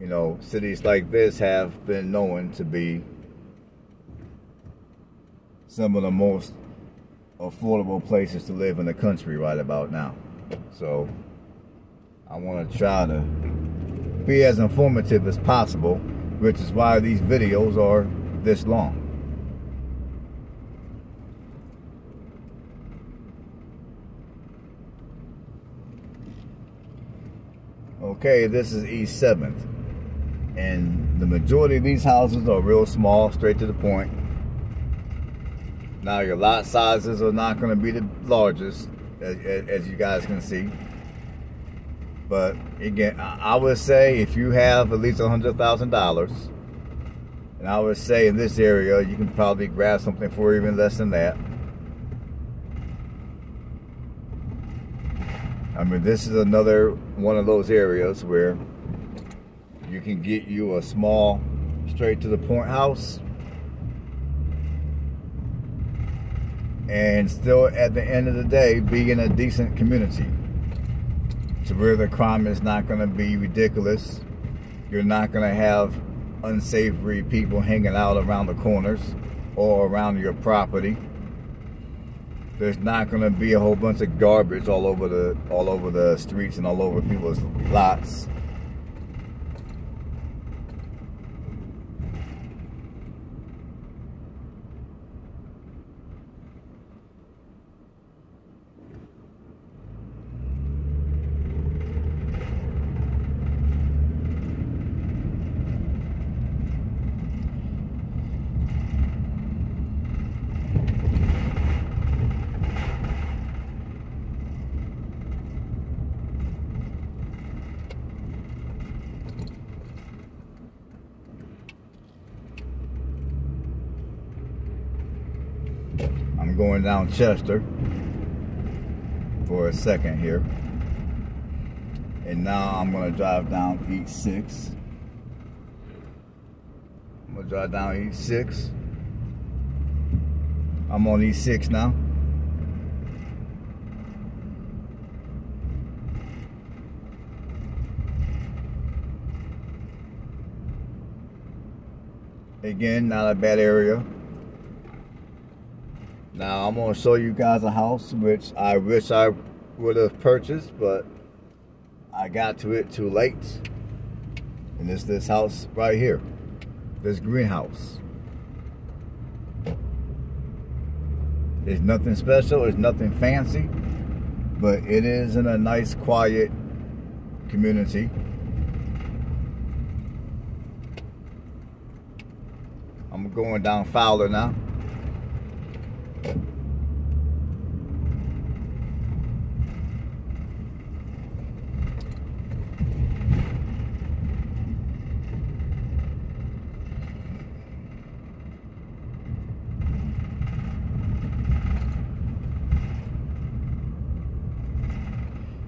you know cities like this have been known to be some of the most affordable places to live in the country right about now so I want to try to be as informative as possible which is why these videos are this long okay, this is East 7th. And the majority of these houses are real small, straight to the point. Now your lot sizes are not going to be the largest, as, as, you guys can see. But again, I would say if you have at least $100,000, and I would say in this area, you can probably grab something for even less than that. I mean, this is another one of those areas where you can get you a small, straight to the point house. And still at the end of the day be in a decent community. To where the crime is not going to be ridiculous. You're not going to have unsavory people hanging out around the corners or around your property. There's not going to be a whole bunch of garbage all over the all over the streets and all over people's lots going down Chester for a second here. And now I'm gonna drive down East 6. I'm gonna drive down East 6. I'm on East 6 now. Again, not a bad area. Now I'm to show you guys a house which I wish I would have purchased, but I got to it too late. And it's this house right here, this greenhouse. It's nothing special, it's nothing fancy, but it is in a nice, quiet community. I'm going down Fowler now.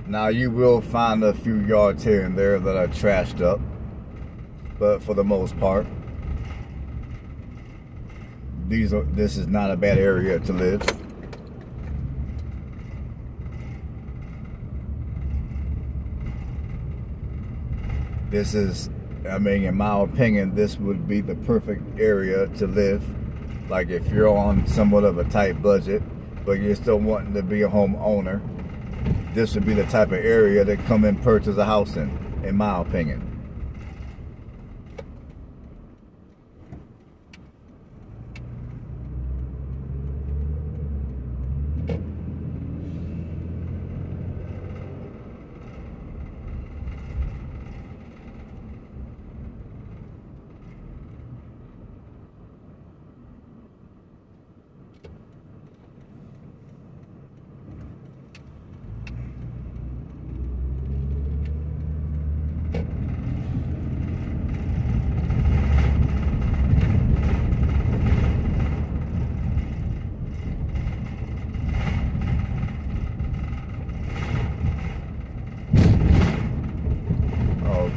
Now you will find a few yards here and there that are trashed up, but for the most part, these are this is not a bad area to live. This is, I mean, in my opinion, this would be the perfect area to live. Like if you're on somewhat of a tight budget, but you're still wanting to be a homeowner this would be the type of area that come and purchase a house in, in my opinion.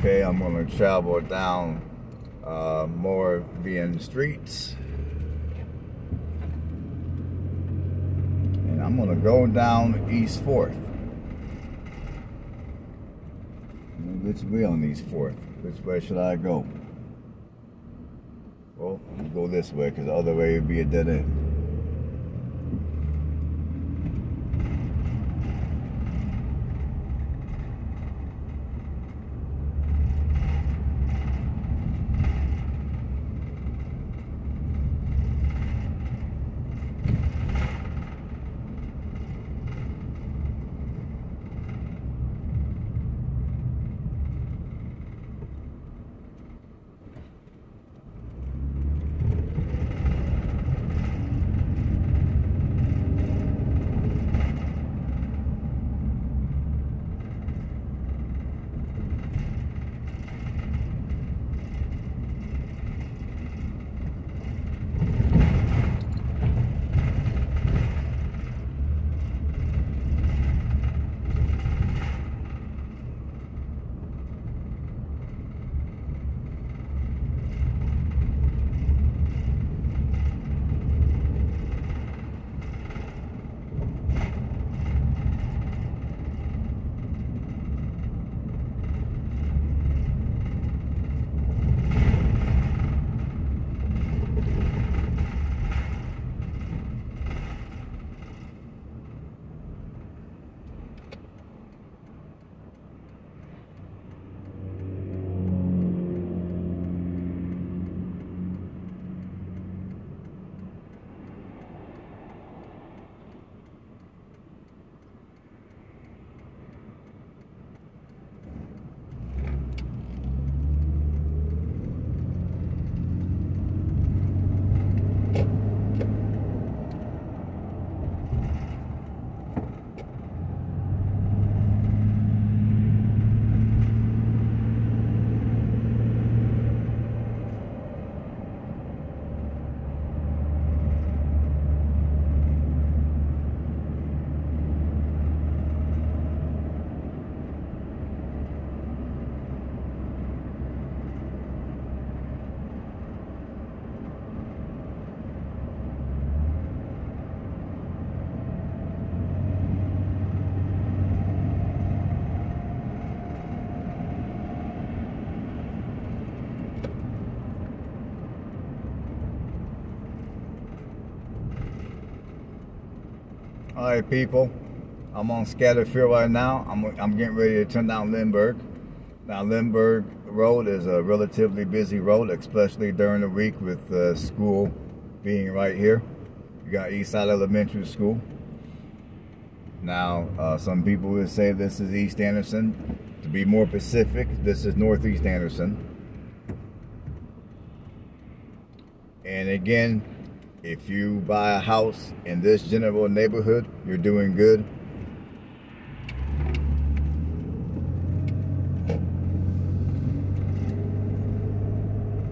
Okay, I'm going to travel down uh, Moravian streets. And I'm to go down East 4th. Which way on East 4th? Which way should I go? Well, go this way because the other way would be a dead end. All right, people. I'm on Scatterfield right now. I'm, I'm getting ready to turn down Lindbergh. Now, Lindbergh Road is a relatively busy road, especially during the week with uh, school being right here. You got Eastside Elementary School. Now, uh, some people would say this is East Anderson. To be more specific, this is Northeast Anderson. And again, if you buy a house in this general neighborhood, you're doing good.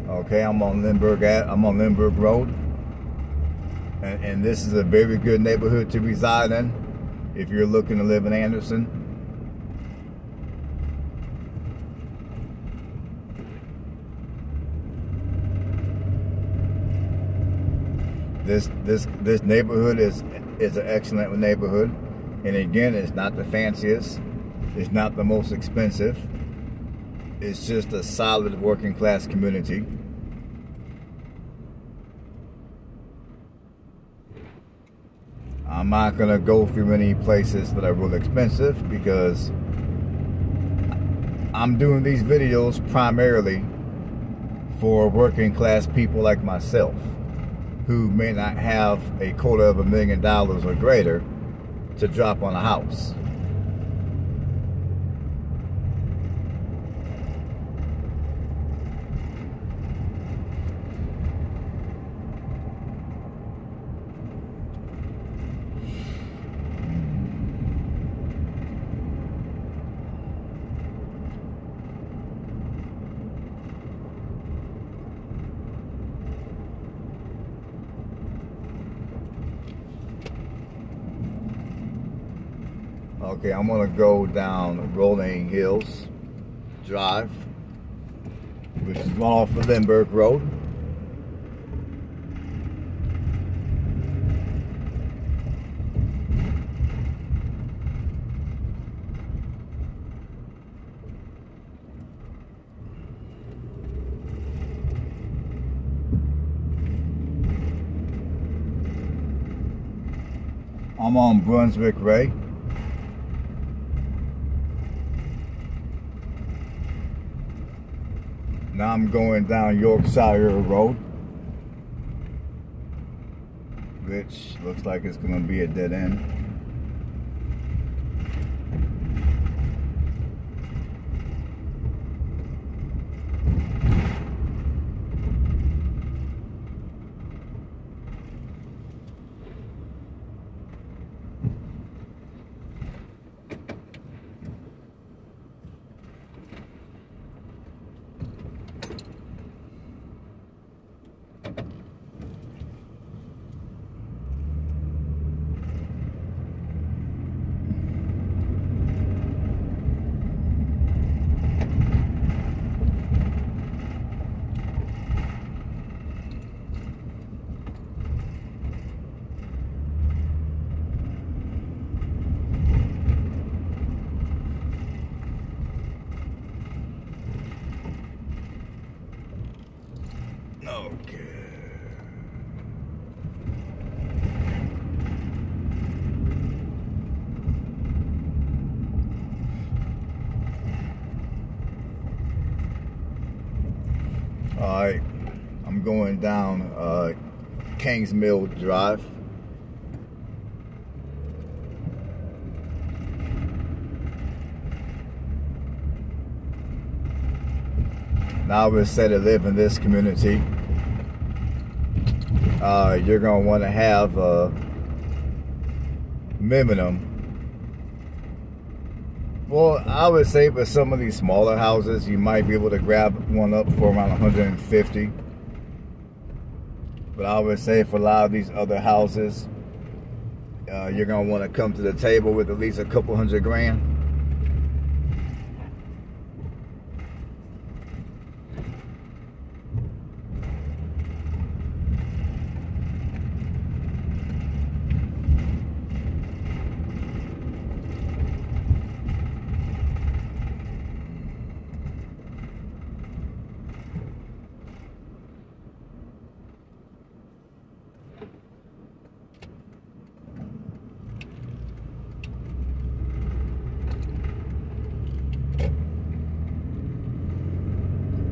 Okay, I'm on Lindbergh I'm on Lindbergh Road. And, and this is a very good neighborhood to reside in if you're looking to live in Anderson. This this this neighborhood is is an excellent neighborhood, and again, it's not the fanciest, it's not the most expensive. It's just a solid working class community. I'm not gonna go through any places that are real expensive because I'm doing these videos primarily for working class people like myself who may not have a quarter of a million dollars or greater to drop on a house. Okay, I'm gonna go down Rolling Hills Drive, which is one off of Lindbergh Road. I'm on Brunswick Way. Now I'm going down Yorkshire Road, which looks like it's going to be a dead end. All right, I'm down uh, Kings Mill Drive. Now, I would say to live in this community, uh, you're going to want to have a minimum well, I would say for some of these smaller houses, you might be able to grab one up for around 150. But I would say for a lot of these other houses, uh, you're going to want to come to the table with at least a couple hundred grand.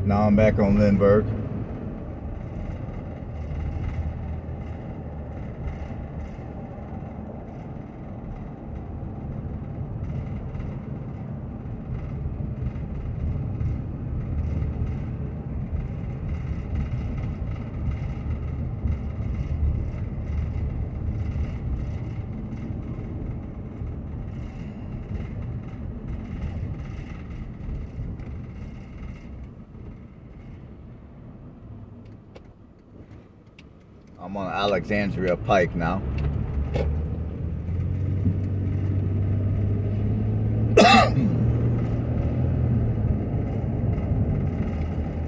Now I'm back on Lindbergh. I'm on Alexandria Pike now.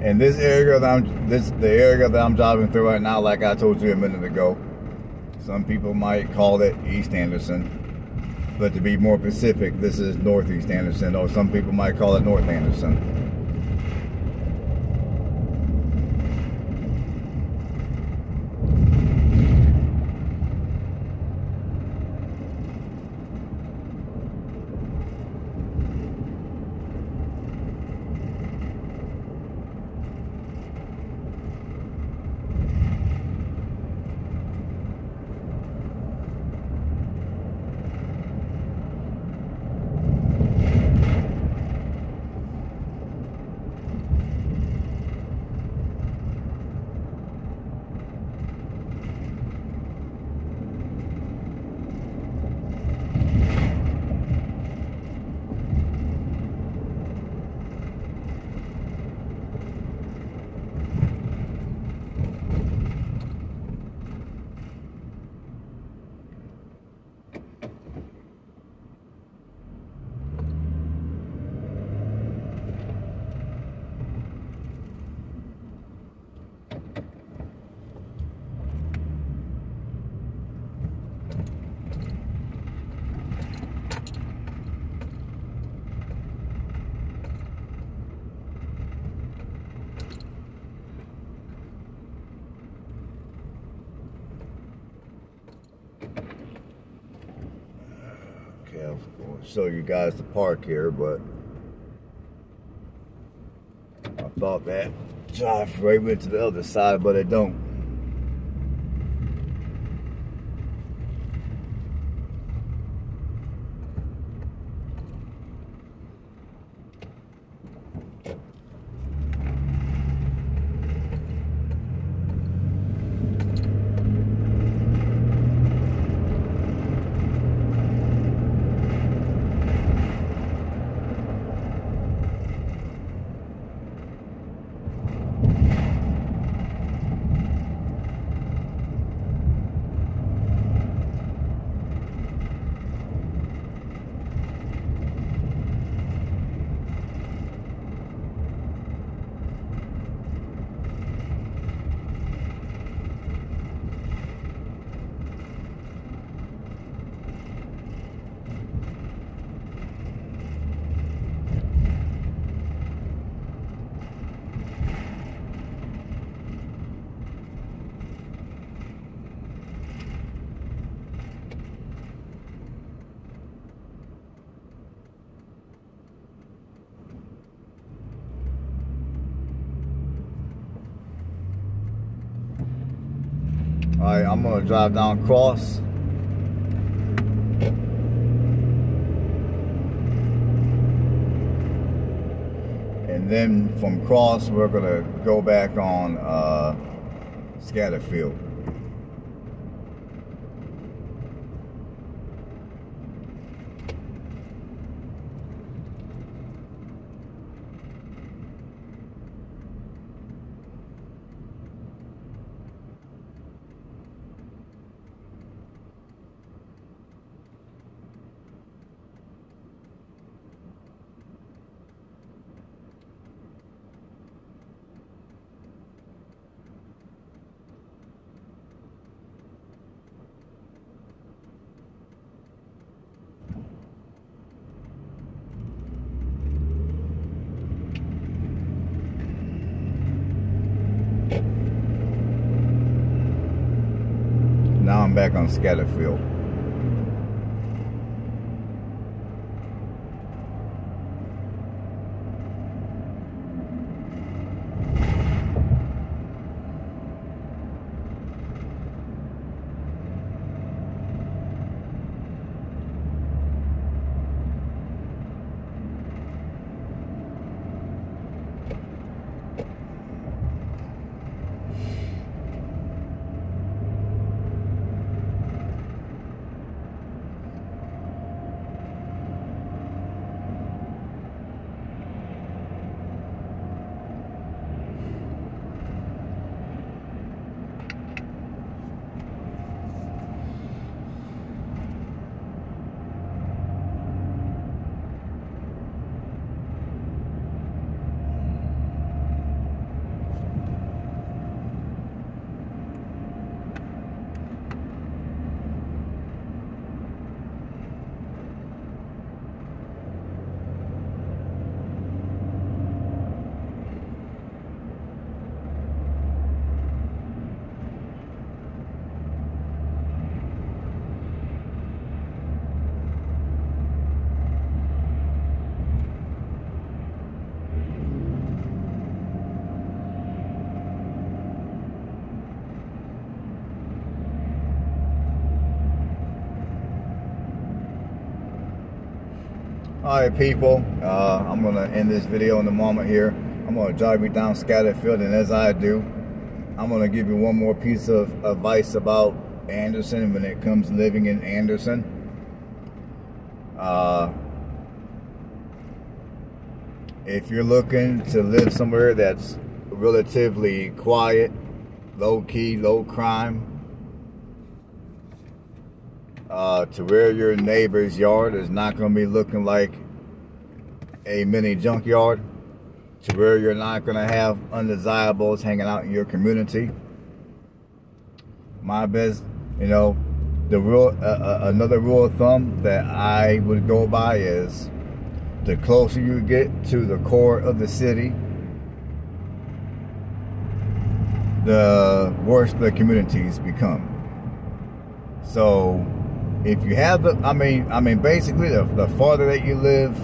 and this area that I'm this the area that I'm driving through right now, like I told you a minute ago, some people might call it East Anderson. But to be more specific, this is Northeast Anderson, or some people might call it North Anderson. Show you guys the park here, but I thought that drive right went to the other side, but it don't. All right, I'm gonna drive down cross. And then from cross, we're gonna go back on uh, Scatterfield. Now All right, people. Uh, I'm gonna end this video in a moment here. I'm gonna drive you down Scatterfield, and as I do, I'm gonna give you one more piece of advice about Anderson when it comes living in Anderson. Uh, if you're looking to live somewhere that's relatively quiet, low key, low crime, uh, to where your neighbor's yard is not going to be looking like a mini junkyard, to where you're not going to have undesirables hanging out in your community. My best, you know, the rule, uh, uh, another rule of thumb that I would go by is the closer you get to the core of the city, the worse the communities become. So if you have the, I mean, I mean, basically, the, the farther that you live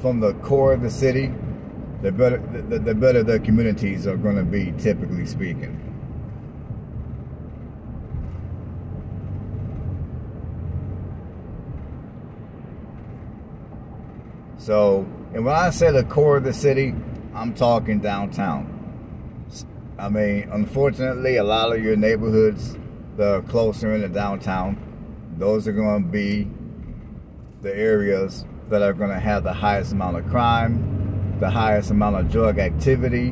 from the core of the city, the better the, the better the communities are going to be, typically speaking. So, and when I say the core of the city, I'm talking downtown. I mean, unfortunately, a lot of your neighborhoods that are closer in the downtown, those are going to be the areas that are going to have the highest amount of crime, the highest amount of drug activity,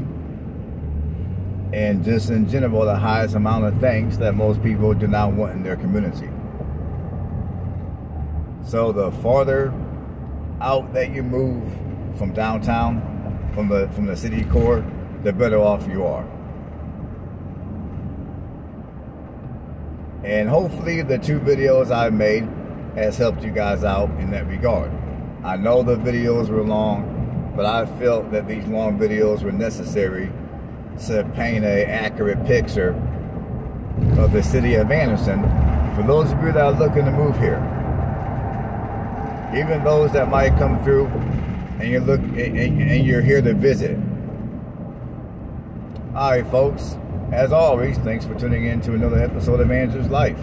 and just in general, the highest amount of things that most people do not want in their community. So the farther out that you move from downtown, from the from the city core, the better off you are. And hopefully the two videos I made has helped you guys out in that regard. I know the videos were long, but I felt that these long videos were necessary to paint a accurate picture of the city of Anderson for those of you that are looking to move here. Even those that might come through and you look and, and you're here to visit. All right, folks. As always, thanks for tuning in to another episode of Andrew's Life.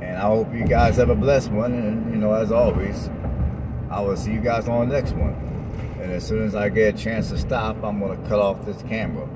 And I hope you guys have a blessed one. And, you know, as always, I will see you guys on the next one. And as soon as I get a chance to stop, I'm going to cut off this camera.